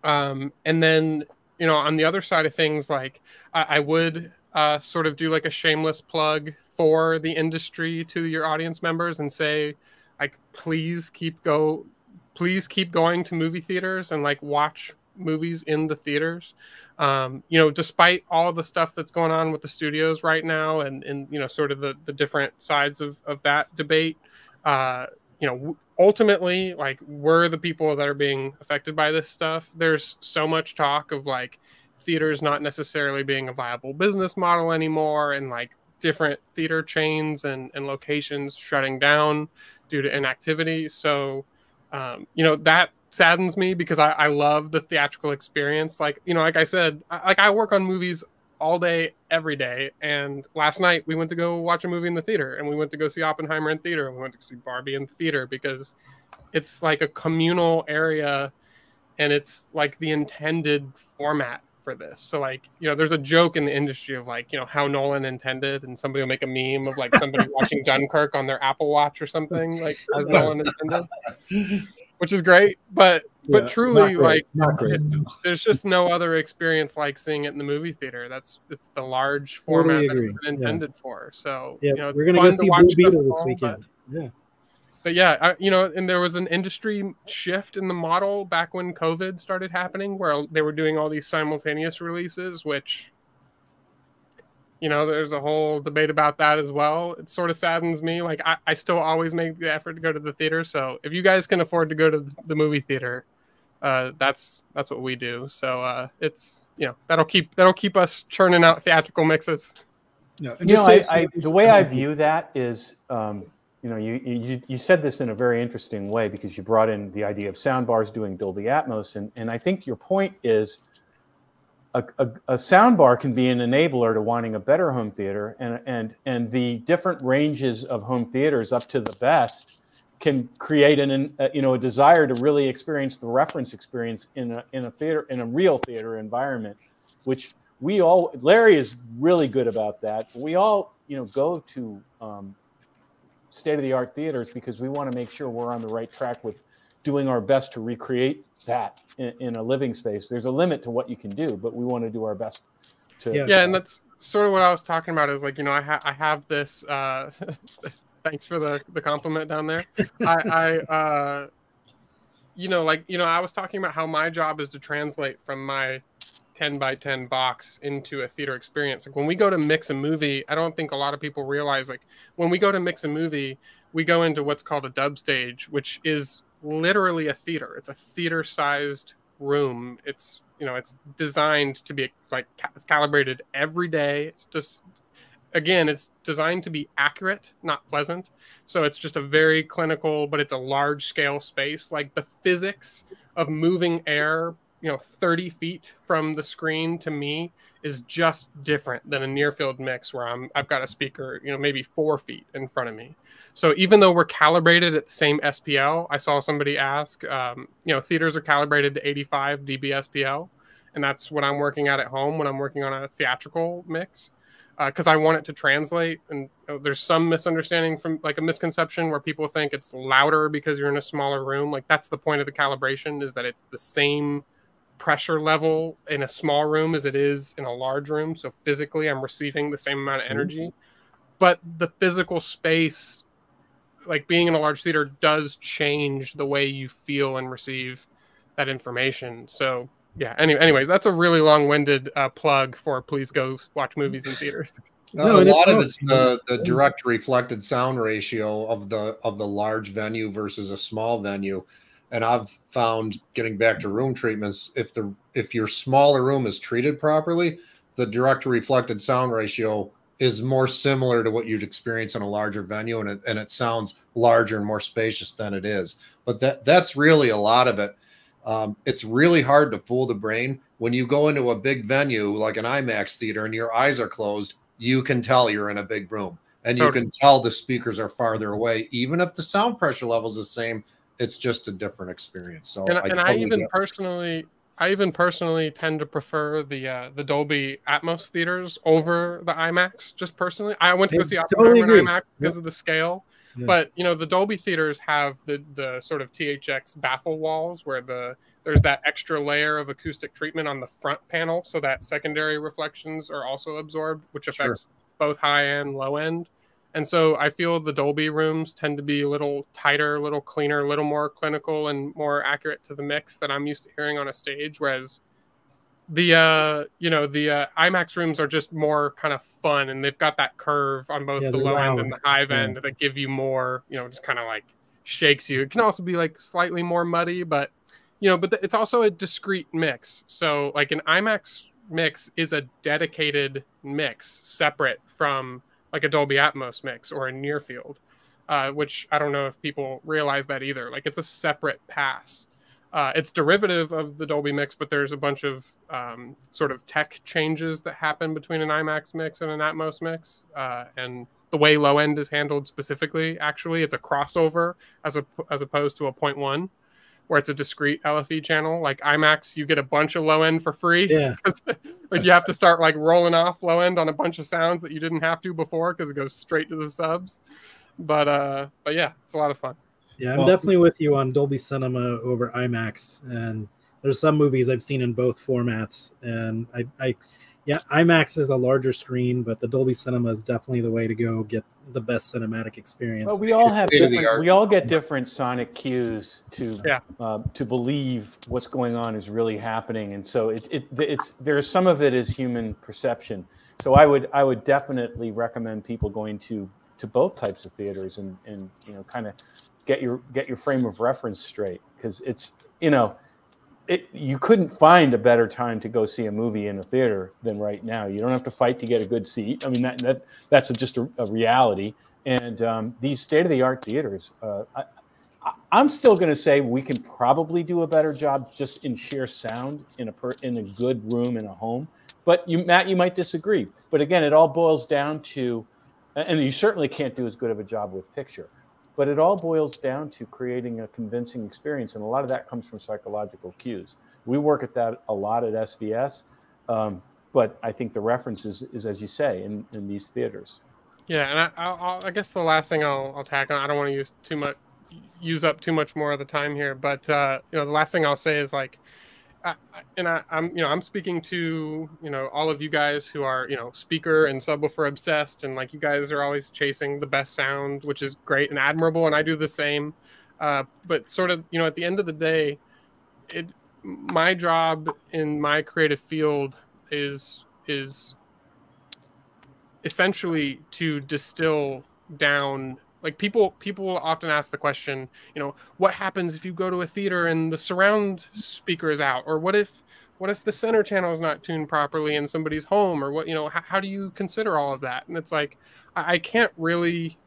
Um, and then, you know, on the other side of things, like I, I would uh, sort of do like a shameless plug for the industry to your audience members and say, like, please keep go, please keep going to movie theaters and like watch movies in the theaters. Um, you know, despite all the stuff that's going on with the studios right now, and and you know, sort of the the different sides of of that debate. Uh, you know, ultimately, like we're the people that are being affected by this stuff. There's so much talk of like theaters not necessarily being a viable business model anymore, and like different theater chains and, and locations shutting down due to inactivity. So, um, you know, that saddens me because I, I love the theatrical experience. Like, you know, like I said, I, like I work on movies all day, every day. And last night we went to go watch a movie in the theater and we went to go see Oppenheimer in theater and we went to see Barbie in theater because it's like a communal area and it's like the intended format for this. So like, you know, there's a joke in the industry of like, you know, how Nolan intended and somebody will make a meme of like somebody watching Dunkirk on their Apple Watch or something like as Nolan intended. Which is great, but but yeah, truly like there's just no other experience like seeing it in the movie theater. That's it's the large format totally that it's intended yeah. for. So yeah, you know, we're gonna go see Blue Beetle this weekend. But, yeah but yeah, I, you know, and there was an industry shift in the model back when COVID started happening, where they were doing all these simultaneous releases, which, you know, there's a whole debate about that as well. It sort of saddens me. Like, I, I still always make the effort to go to the theater. So if you guys can afford to go to the movie theater, uh, that's that's what we do. So uh, it's you know that'll keep that'll keep us churning out theatrical mixes. Yeah, you know, I, I, the way I view that is. Um, you know, you, you, you said this in a very interesting way because you brought in the idea of sound bars doing Dolby Atmos. And, and I think your point is a, a, a sound bar can be an enabler to wanting a better home theater. And, and, and the different ranges of home theaters up to the best can create an, a, you know, a desire to really experience the reference experience in a, in a theater, in a real theater environment, which we all, Larry is really good about that. We all, you know, go to, um, state of the art theaters because we want to make sure we're on the right track with doing our best to recreate that in, in, a living space. There's a limit to what you can do, but we want to do our best to. Yeah, yeah and that's sort of what I was talking about. Is like you know I, ha- I have this. Uh, thanks for the the compliment down there. I, I uh, you know like you know I was talking about how my job is to translate from my 10 by 10 box into a theater experience. Like when we go to mix a movie, I don't think a lot of people realize like when we go to mix a movie, we go into what's called a dub stage, which is literally a theater. It's a theater sized room. It's, you know, it's designed to be like it's calibrated every day. It's just again, it's designed to be accurate, not pleasant. So it's just a very clinical, but it's a large scale space. Like the physics of moving air you know 30 feet from the screen to me is just different than a near field mix where I'm I've got a speaker you know maybe four feet in front of me. So even though we're calibrated at the same SPL, I saw somebody ask, um, you know, theaters are calibrated to 85 dB SPL, and that's what I'm working at at home when I'm working on a theatrical mix because uh, I want it to translate. And you know, there's some misunderstanding from like a misconception where people think it's louder because you're in a smaller room. Like that's the point of the calibration is that it's the same pressure level in a small room as it is in a large room. So physically, I'm receiving the same amount of mm-hmm. energy, mm-hmm. but the physical space, like being in a large theater, does change the way you feel and receive that information. So yeah. Anyway, anyway, that's a really long-winded uh, plug for please go watch movies in theaters. No, a lot of it's the, the direct reflected sound ratio of the of the large venue versus a small venue and I've found getting back to room treatments, if the if your smaller room is treated properly, the direct reflected sound ratio is more similar to what you'd experience in a larger venue, and it and it sounds larger and more spacious than it is. But that that's really a lot of it. Um, it's really hard to fool the brain when you go into a big venue like an IMAX theater and your eyes are closed. You can tell you're in a big room, and you can tell the speakers are farther away, even if the sound pressure level is the same it's just a different experience. So and I, and totally I even personally I even personally tend to prefer the uh, the Dolby Atmos theaters over the IMAX. Just personally, I went to go see Oppenheimer totally in IMAX because of the scale. Yeah. But you know, the Dolby theaters have the the sort of THX baffle walls where the there's that extra layer of acoustic treatment on the front panel, so that secondary reflections are also absorbed, which affects sure. both high and low end. And so I feel the Dolby rooms tend to be a little tighter, a little cleaner, a little more clinical and more accurate to the mix that I'm used to hearing on a stage. Whereas the uh, you know the uh, IMAX rooms are just more kind of fun, and they've got that curve on both yeah, the low end and the high end that give you more, you know, just kind of like shakes you. It can also be like slightly more muddy, but you know, but it's also a discrete mix. So like an IMAX mix is a dedicated mix, separate from like a Dolby Atmos mix or a near field, uh, which I don't know if people realize that either. Like it's a separate pass. Uh, it's derivative of the Dolby mix, but there's a bunch of um, sort of tech changes that happen between an IMAX mix and an Atmos mix, uh, and the way low end is handled specifically. Actually, it's a crossover as a as opposed to a point one where it's a discrete LFE channel. Like IMAX, you get a bunch of low end for free. Yeah. like you have to start like rolling off low end on a bunch of sounds that you didn't have to before because it goes straight to the subs. But uh, but yeah, it's a lot of fun. Yeah, I'm well, definitely with you on Dolby Cinema over IMAX, and there's some movies I've seen in both formats, and I, I yeah, IMAX is the larger screen, but the Dolby Cinema is definitely the way to go get the best cinematic experience. Well, we all have different, we all get different sonic cues to yeah. uh, to believe what's going on is really happening, and so it, it it's there's some of it is human perception. So I would I would definitely recommend people going to to both types of theaters and and you know kind of get your get your frame of reference straight because it's you know it, you couldn't find a better time to go see a movie in a theater than right now. You don't have to fight to get a good seat. I mean, that, that that's a, just a, a, reality. And um, these state of the art theaters, uh, I, am still going to say we can probably do a better job just in sheer sound in a per, in a good room in a home. But you, Matt, you might disagree. But again, it all boils down to, and you certainly can't do as good of a job with picture. But it all boils down to creating a convincing experience, and a lot of that comes from psychological cues. We work at that a lot at SVS, um, but I think the reference is, is as you say, in, in these theaters. Yeah, and I, I'll, i guess the last thing I'll, I'll tack on, I don't want to use too much, use up too much more of the time here, but uh, you know, the last thing I'll say is like, I, and I, am you know I'm speaking to you know all of you guys who are you know speaker and subwoofer obsessed and like you guys are always chasing the best sound, which is great and admirable, and I do the same. Uh, but sort of you know at the end of the day, it my job in my creative field is is essentially to distill down like people people will often ask the question you know what happens if you go to a theater and the surround speaker is out? Or what if what if the center channel is not tuned properly in somebody's home? Or what you know how, how do you consider all of that? And it's like I, I can't really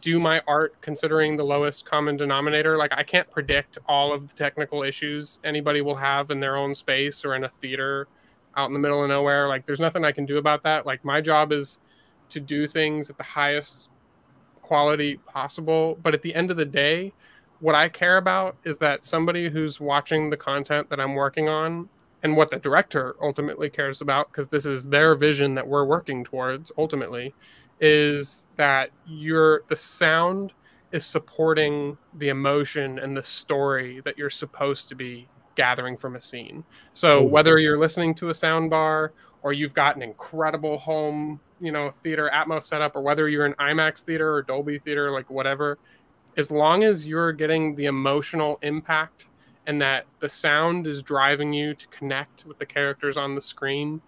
do my art considering the lowest common denominator. Like i can't predict all of the technical issues anybody will have in their own space or in a theater out in the middle of nowhere. Like there's nothing i can do about that. Like my job is to do things at the highest quality possible. But at the end of the day, what I care about is that somebody who's watching the content that I'm working on and what the director ultimately cares about, because this is their vision that we're working towards ultimately, is that your the sound is supporting the emotion and the story that you're supposed to be gathering from a scene. So mm-hmm. whether you're listening to a sound bar or you've got an incredible home you know theater Atmos setup, or whether you're in IMAX theater or Dolby theater, like whatever, as long as you're getting the emotional impact and that the sound is driving you to connect with the characters on the screen,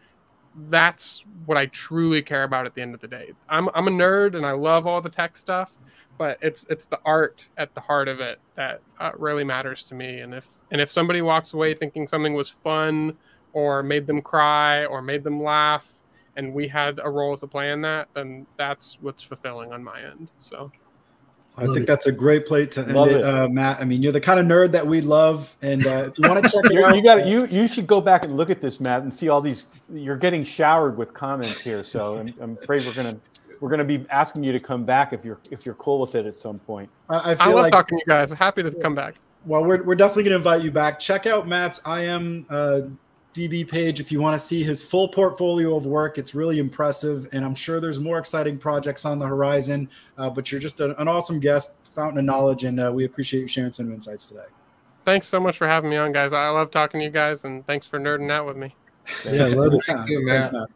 that's what I truly care about at the end of the day. I'm I'm a nerd and I love all the tech stuff, but it's it's the art at the heart of it that uh, really matters to me. And if and if somebody walks away thinking something was fun or made them cry or made them laugh and we had a role to play in that, then that's what's fulfilling on my end. So. I think that's a great plate to end it, it. Uh, Matt. I mean, you're the kind of nerd that we love, and uh, if you want to check it out, you got you you should go back and look at this, Matt, and see all these. You're getting showered with comments here, so I'm, I'm afraid we're gonna we're gonna be asking you to come back if you're if you're cool with it at some point. I, I, I love like, talking to you guys. Happy to come back. Well, we're, we're definitely gonna invite you back. Check out Matt's I am uh, DB page if you want to see his full portfolio of work. It's really impressive, and I'm sure there's more exciting projects on the horizon. Uh, but you're just a, an awesome guest, fountain of knowledge, and uh, we appreciate you sharing some insights today. Thanks so much for having me on, guys. I love talking to you guys, and thanks for nerding out with me. Yeah, love it. Thank you, man. Thanks,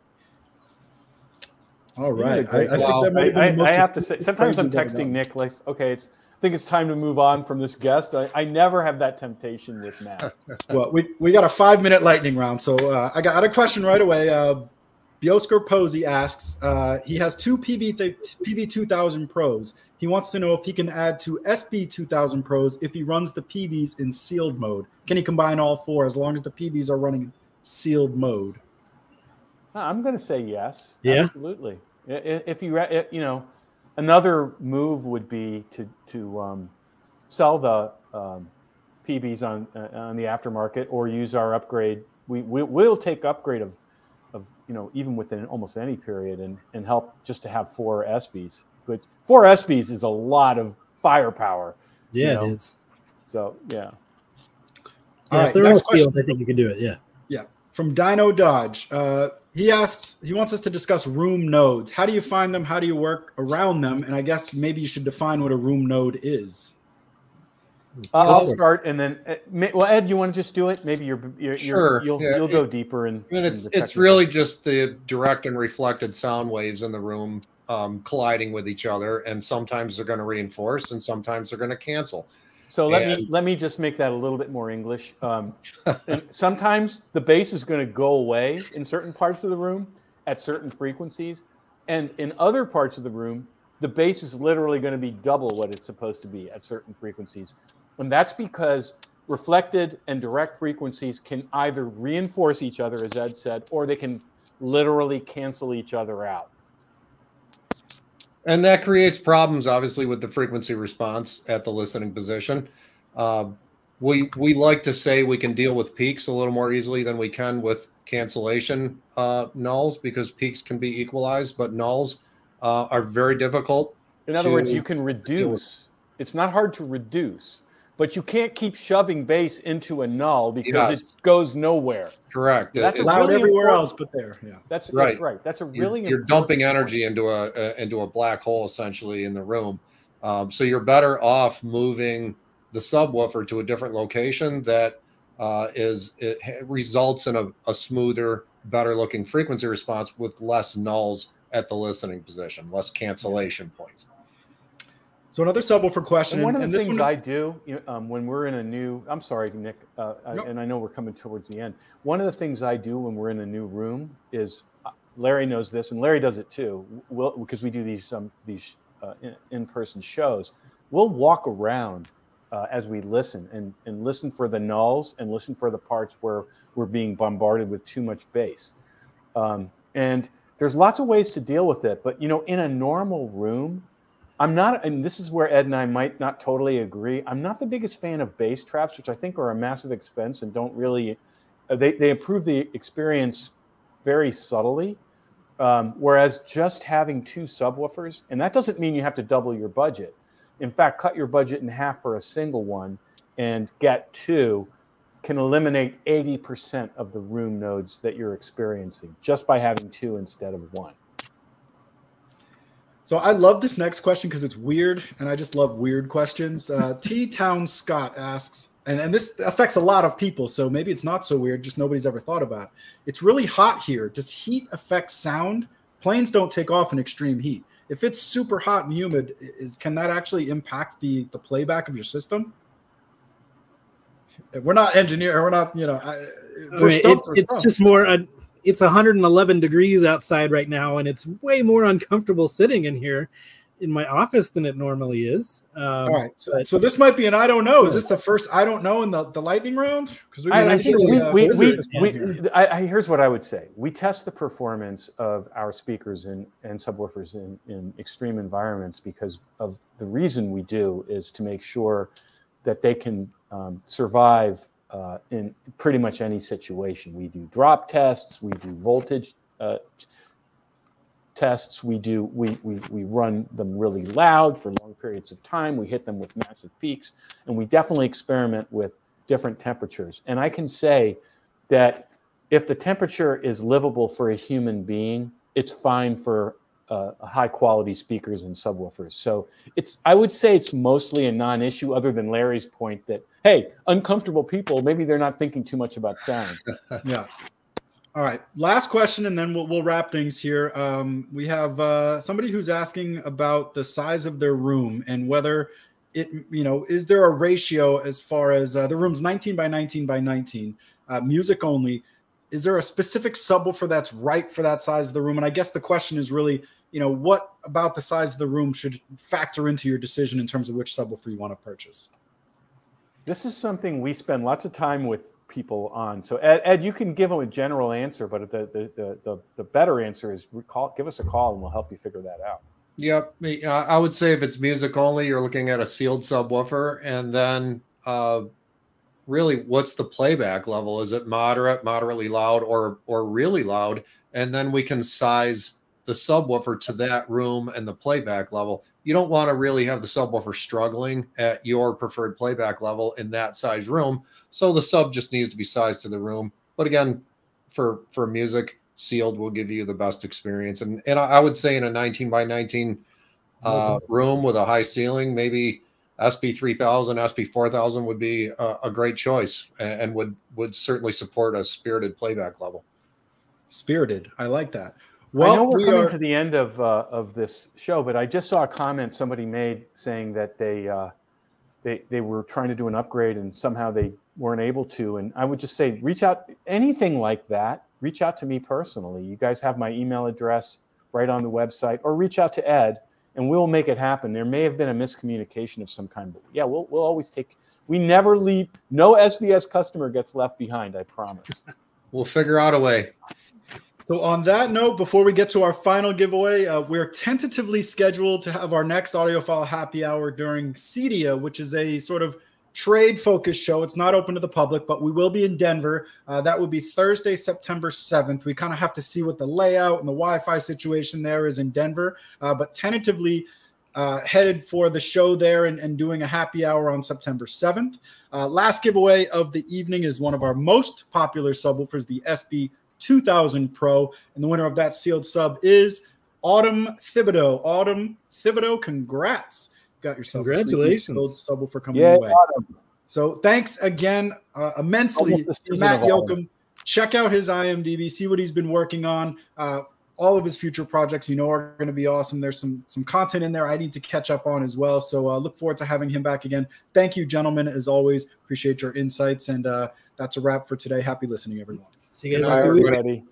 All right. I, I, think I, I have to say, sometimes I'm texting Nick like, okay, it's I think it's time to move on from this guest. I, I never have that temptation with Matt. well, we, we got a five minute lightning round. So uh, I got a question right away. Uh, Biosker Posey asks, uh, he has two PB, th- PB 2000 Pros. He wants to know if he can add to SB 2000 Pros if he runs the PBs in sealed mode. Can he combine all four as long as the PBs are running sealed mode? I'm going to say yes. Yeah. Absolutely. If you you know, another move would be to to um, sell the um, PBs on uh, on the aftermarket or use our upgrade. We, we will take upgrade of of you know even within almost any period and and help just to have four SBs. But four SBs is a lot of firepower. Yeah, you know? it is. So yeah. yeah All right, next field, I think you can do it. Yeah. Yeah. From Dino Dodge, uh, he asks, he wants us to discuss room nodes. How do you find them? How do you work around them? And I guess maybe you should define what a room node is. Uh, I'll start, and then uh, well, Ed, you want to just do it? Maybe you're, you're sure. You'll, yeah. you'll go deeper in. I mean, it's it's really just the direct and reflected sound waves in the room um, colliding with each other, and sometimes they're going to reinforce, and sometimes they're going to cancel. So let and, me let me just make that a little bit more English. Um, sometimes the bass is going to go away in certain parts of the room at certain frequencies, and in other parts of the room, the bass is literally going to be double what it's supposed to be at certain frequencies. And that's because reflected and direct frequencies can either reinforce each other, as Ed said, or they can literally cancel each other out. And that creates problems, obviously, with the frequency response at the listening position. Uh, we we like to say we can deal with peaks a little more easily than we can with cancellation uh, nulls because peaks can be equalized, but nulls uh, are very difficult. In other words, you can reduce. It's not hard to reduce, but you can't keep shoving bass into a null because yes. it goes nowhere. Correct. That's allowed really everywhere else but there. Yeah. That's right. That's right. That's a really you're, you're dumping energy into a, a, into a black hole essentially in the room. Um, so you're better off moving the subwoofer to a different location that uh, is it results in a, a smoother, better looking frequency response with less nulls at the listening position, less cancellation points. So another subwoofer question. And one of the things one... I do you know, um, when we're in a new, I'm sorry, Nick, uh, nope. I, and I know we're coming towards the end. One of the things I do when we're in a new room is, uh, Larry knows this, and Larry does it too, we'll, because we do these um, these uh, in-person shows. We'll walk around uh, as we listen and, and listen for the nulls and listen for the parts where we're being bombarded with too much bass. Um, and there's lots of ways to deal with it, but you know, in a normal room, I'm not, and this is where Ed and I might not totally agree. I'm not the biggest fan of bass traps, which I think are a massive expense and don't really, uh, they, they improve the experience very subtly. Um, whereas just having two subwoofers, and that doesn't mean you have to double your budget. In fact, cut your budget in half for a single one and get two can eliminate 80% of the room nodes that you're experiencing just by having two instead of one. So I love this next question because it's weird, and I just love weird questions. Uh, T Town Scott asks, and, and this affects a lot of people, so maybe it's not so weird, just nobody's ever thought about. It. It's really hot here. Does heat affect sound? Planes don't take off in extreme heat. If it's super hot and humid, is can that actually impact the the playback of your system? we're not engineer. We're not, you know, we're it, it's just more. Uh, it's 111 degrees outside right now, and it's way more uncomfortable sitting in here in my office than it normally is. Um, All right, so, but, so, this might be an I don't know. Is this the first I don't know in the, the lightning round? Because we, I, I think we, uh, we, we, we I, here's what I would say: we test the performance of our speakers and and subwoofers in in extreme environments because of the reason we do is to make sure that they can um, survive uh, in pretty much any situation. We do drop tests, we do voltage uh, tests, we do we, we we run them really loud for long periods of time. We hit them with massive peaks, and we definitely experiment with different temperatures. And I can say that if the temperature is livable for a human being, it's fine for uh, high quality speakers and subwoofers. So it's I would say it's mostly a non-issue, other than Larry's point that hey, uncomfortable people maybe they're not thinking too much about sound. yeah. All right, last question, and then we'll, we'll wrap things here. Um, we have uh, somebody who's asking about the size of their room and whether it, you know, is there a ratio as far as uh, the room's 19 by 19 by 19, uh, music only. Is there a specific subwoofer that's right for that size of the room? And I guess the question is really, you know, what about the size of the room should factor into your decision in terms of which subwoofer you want to purchase? This is something we spend lots of time with people on. So Ed, Ed, you can give them a general answer, but the the the the, the better answer is call, give us a call and we'll help you figure that out. Yep, I would say if it's music only, you're looking at a sealed subwoofer, and then uh, really, what's the playback level? Is it moderate, moderately loud, or or really loud? And then we can size the subwoofer to that room and the playback level. You don't want to really have the subwoofer struggling at your preferred playback level in that size room. So the sub just needs to be sized to the room. But again, for for music, sealed will give you the best experience. And and I would say in a 19 by 19 uh, room with a high ceiling, maybe SB 3000, SB 4000 would be a, a great choice and, and would would certainly support a spirited playback level. Spirited, I like that. Well, I know we're we coming are... to the end of uh, of this show, but I just saw a comment somebody made saying that they uh, they they were trying to do an upgrade and somehow they weren't able to. And I would just say, reach out anything like that. Reach out to me personally. You guys have my email address right on the website, or reach out to Ed, and we'll make it happen. There may have been a miscommunication of some kind, but yeah, we'll we'll always take. We never leave. No SVS customer gets left behind. I promise. we'll figure out a way. So, on that note, before we get to our final giveaway, uh, we're tentatively scheduled to have our next audiophile happy hour during CEDIA, which is a sort of trade focused show. It's not open to the public, but we will be in Denver. Uh, that would be Thursday, September 7th. We kind of have to see what the layout and the Wi Fi situation there is in Denver, uh, but tentatively uh, headed for the show there and, and, doing a happy hour on September 7th. Uh, last giveaway of the evening is one of our most popular subwoofers, the SB 2000 Pro. And the winner of that sealed sub is Autumn Thibodeau. Autumn Thibodeau, congrats. got yourself congratulations subwoofer coming yeah, your way. Autumn. So thanks again uh, immensely to Matt Yocum. Check out his IMDb, see what he's been working on. Uh, all of his future projects, you know, are going to be awesome. There's some some content in there I need to catch up on as well. So uh, look forward to having him back again. Thank you, gentlemen, as always. Appreciate your insights, and uh, that's a wrap for today. Happy listening, everyone. See you guys. Bye, everybody.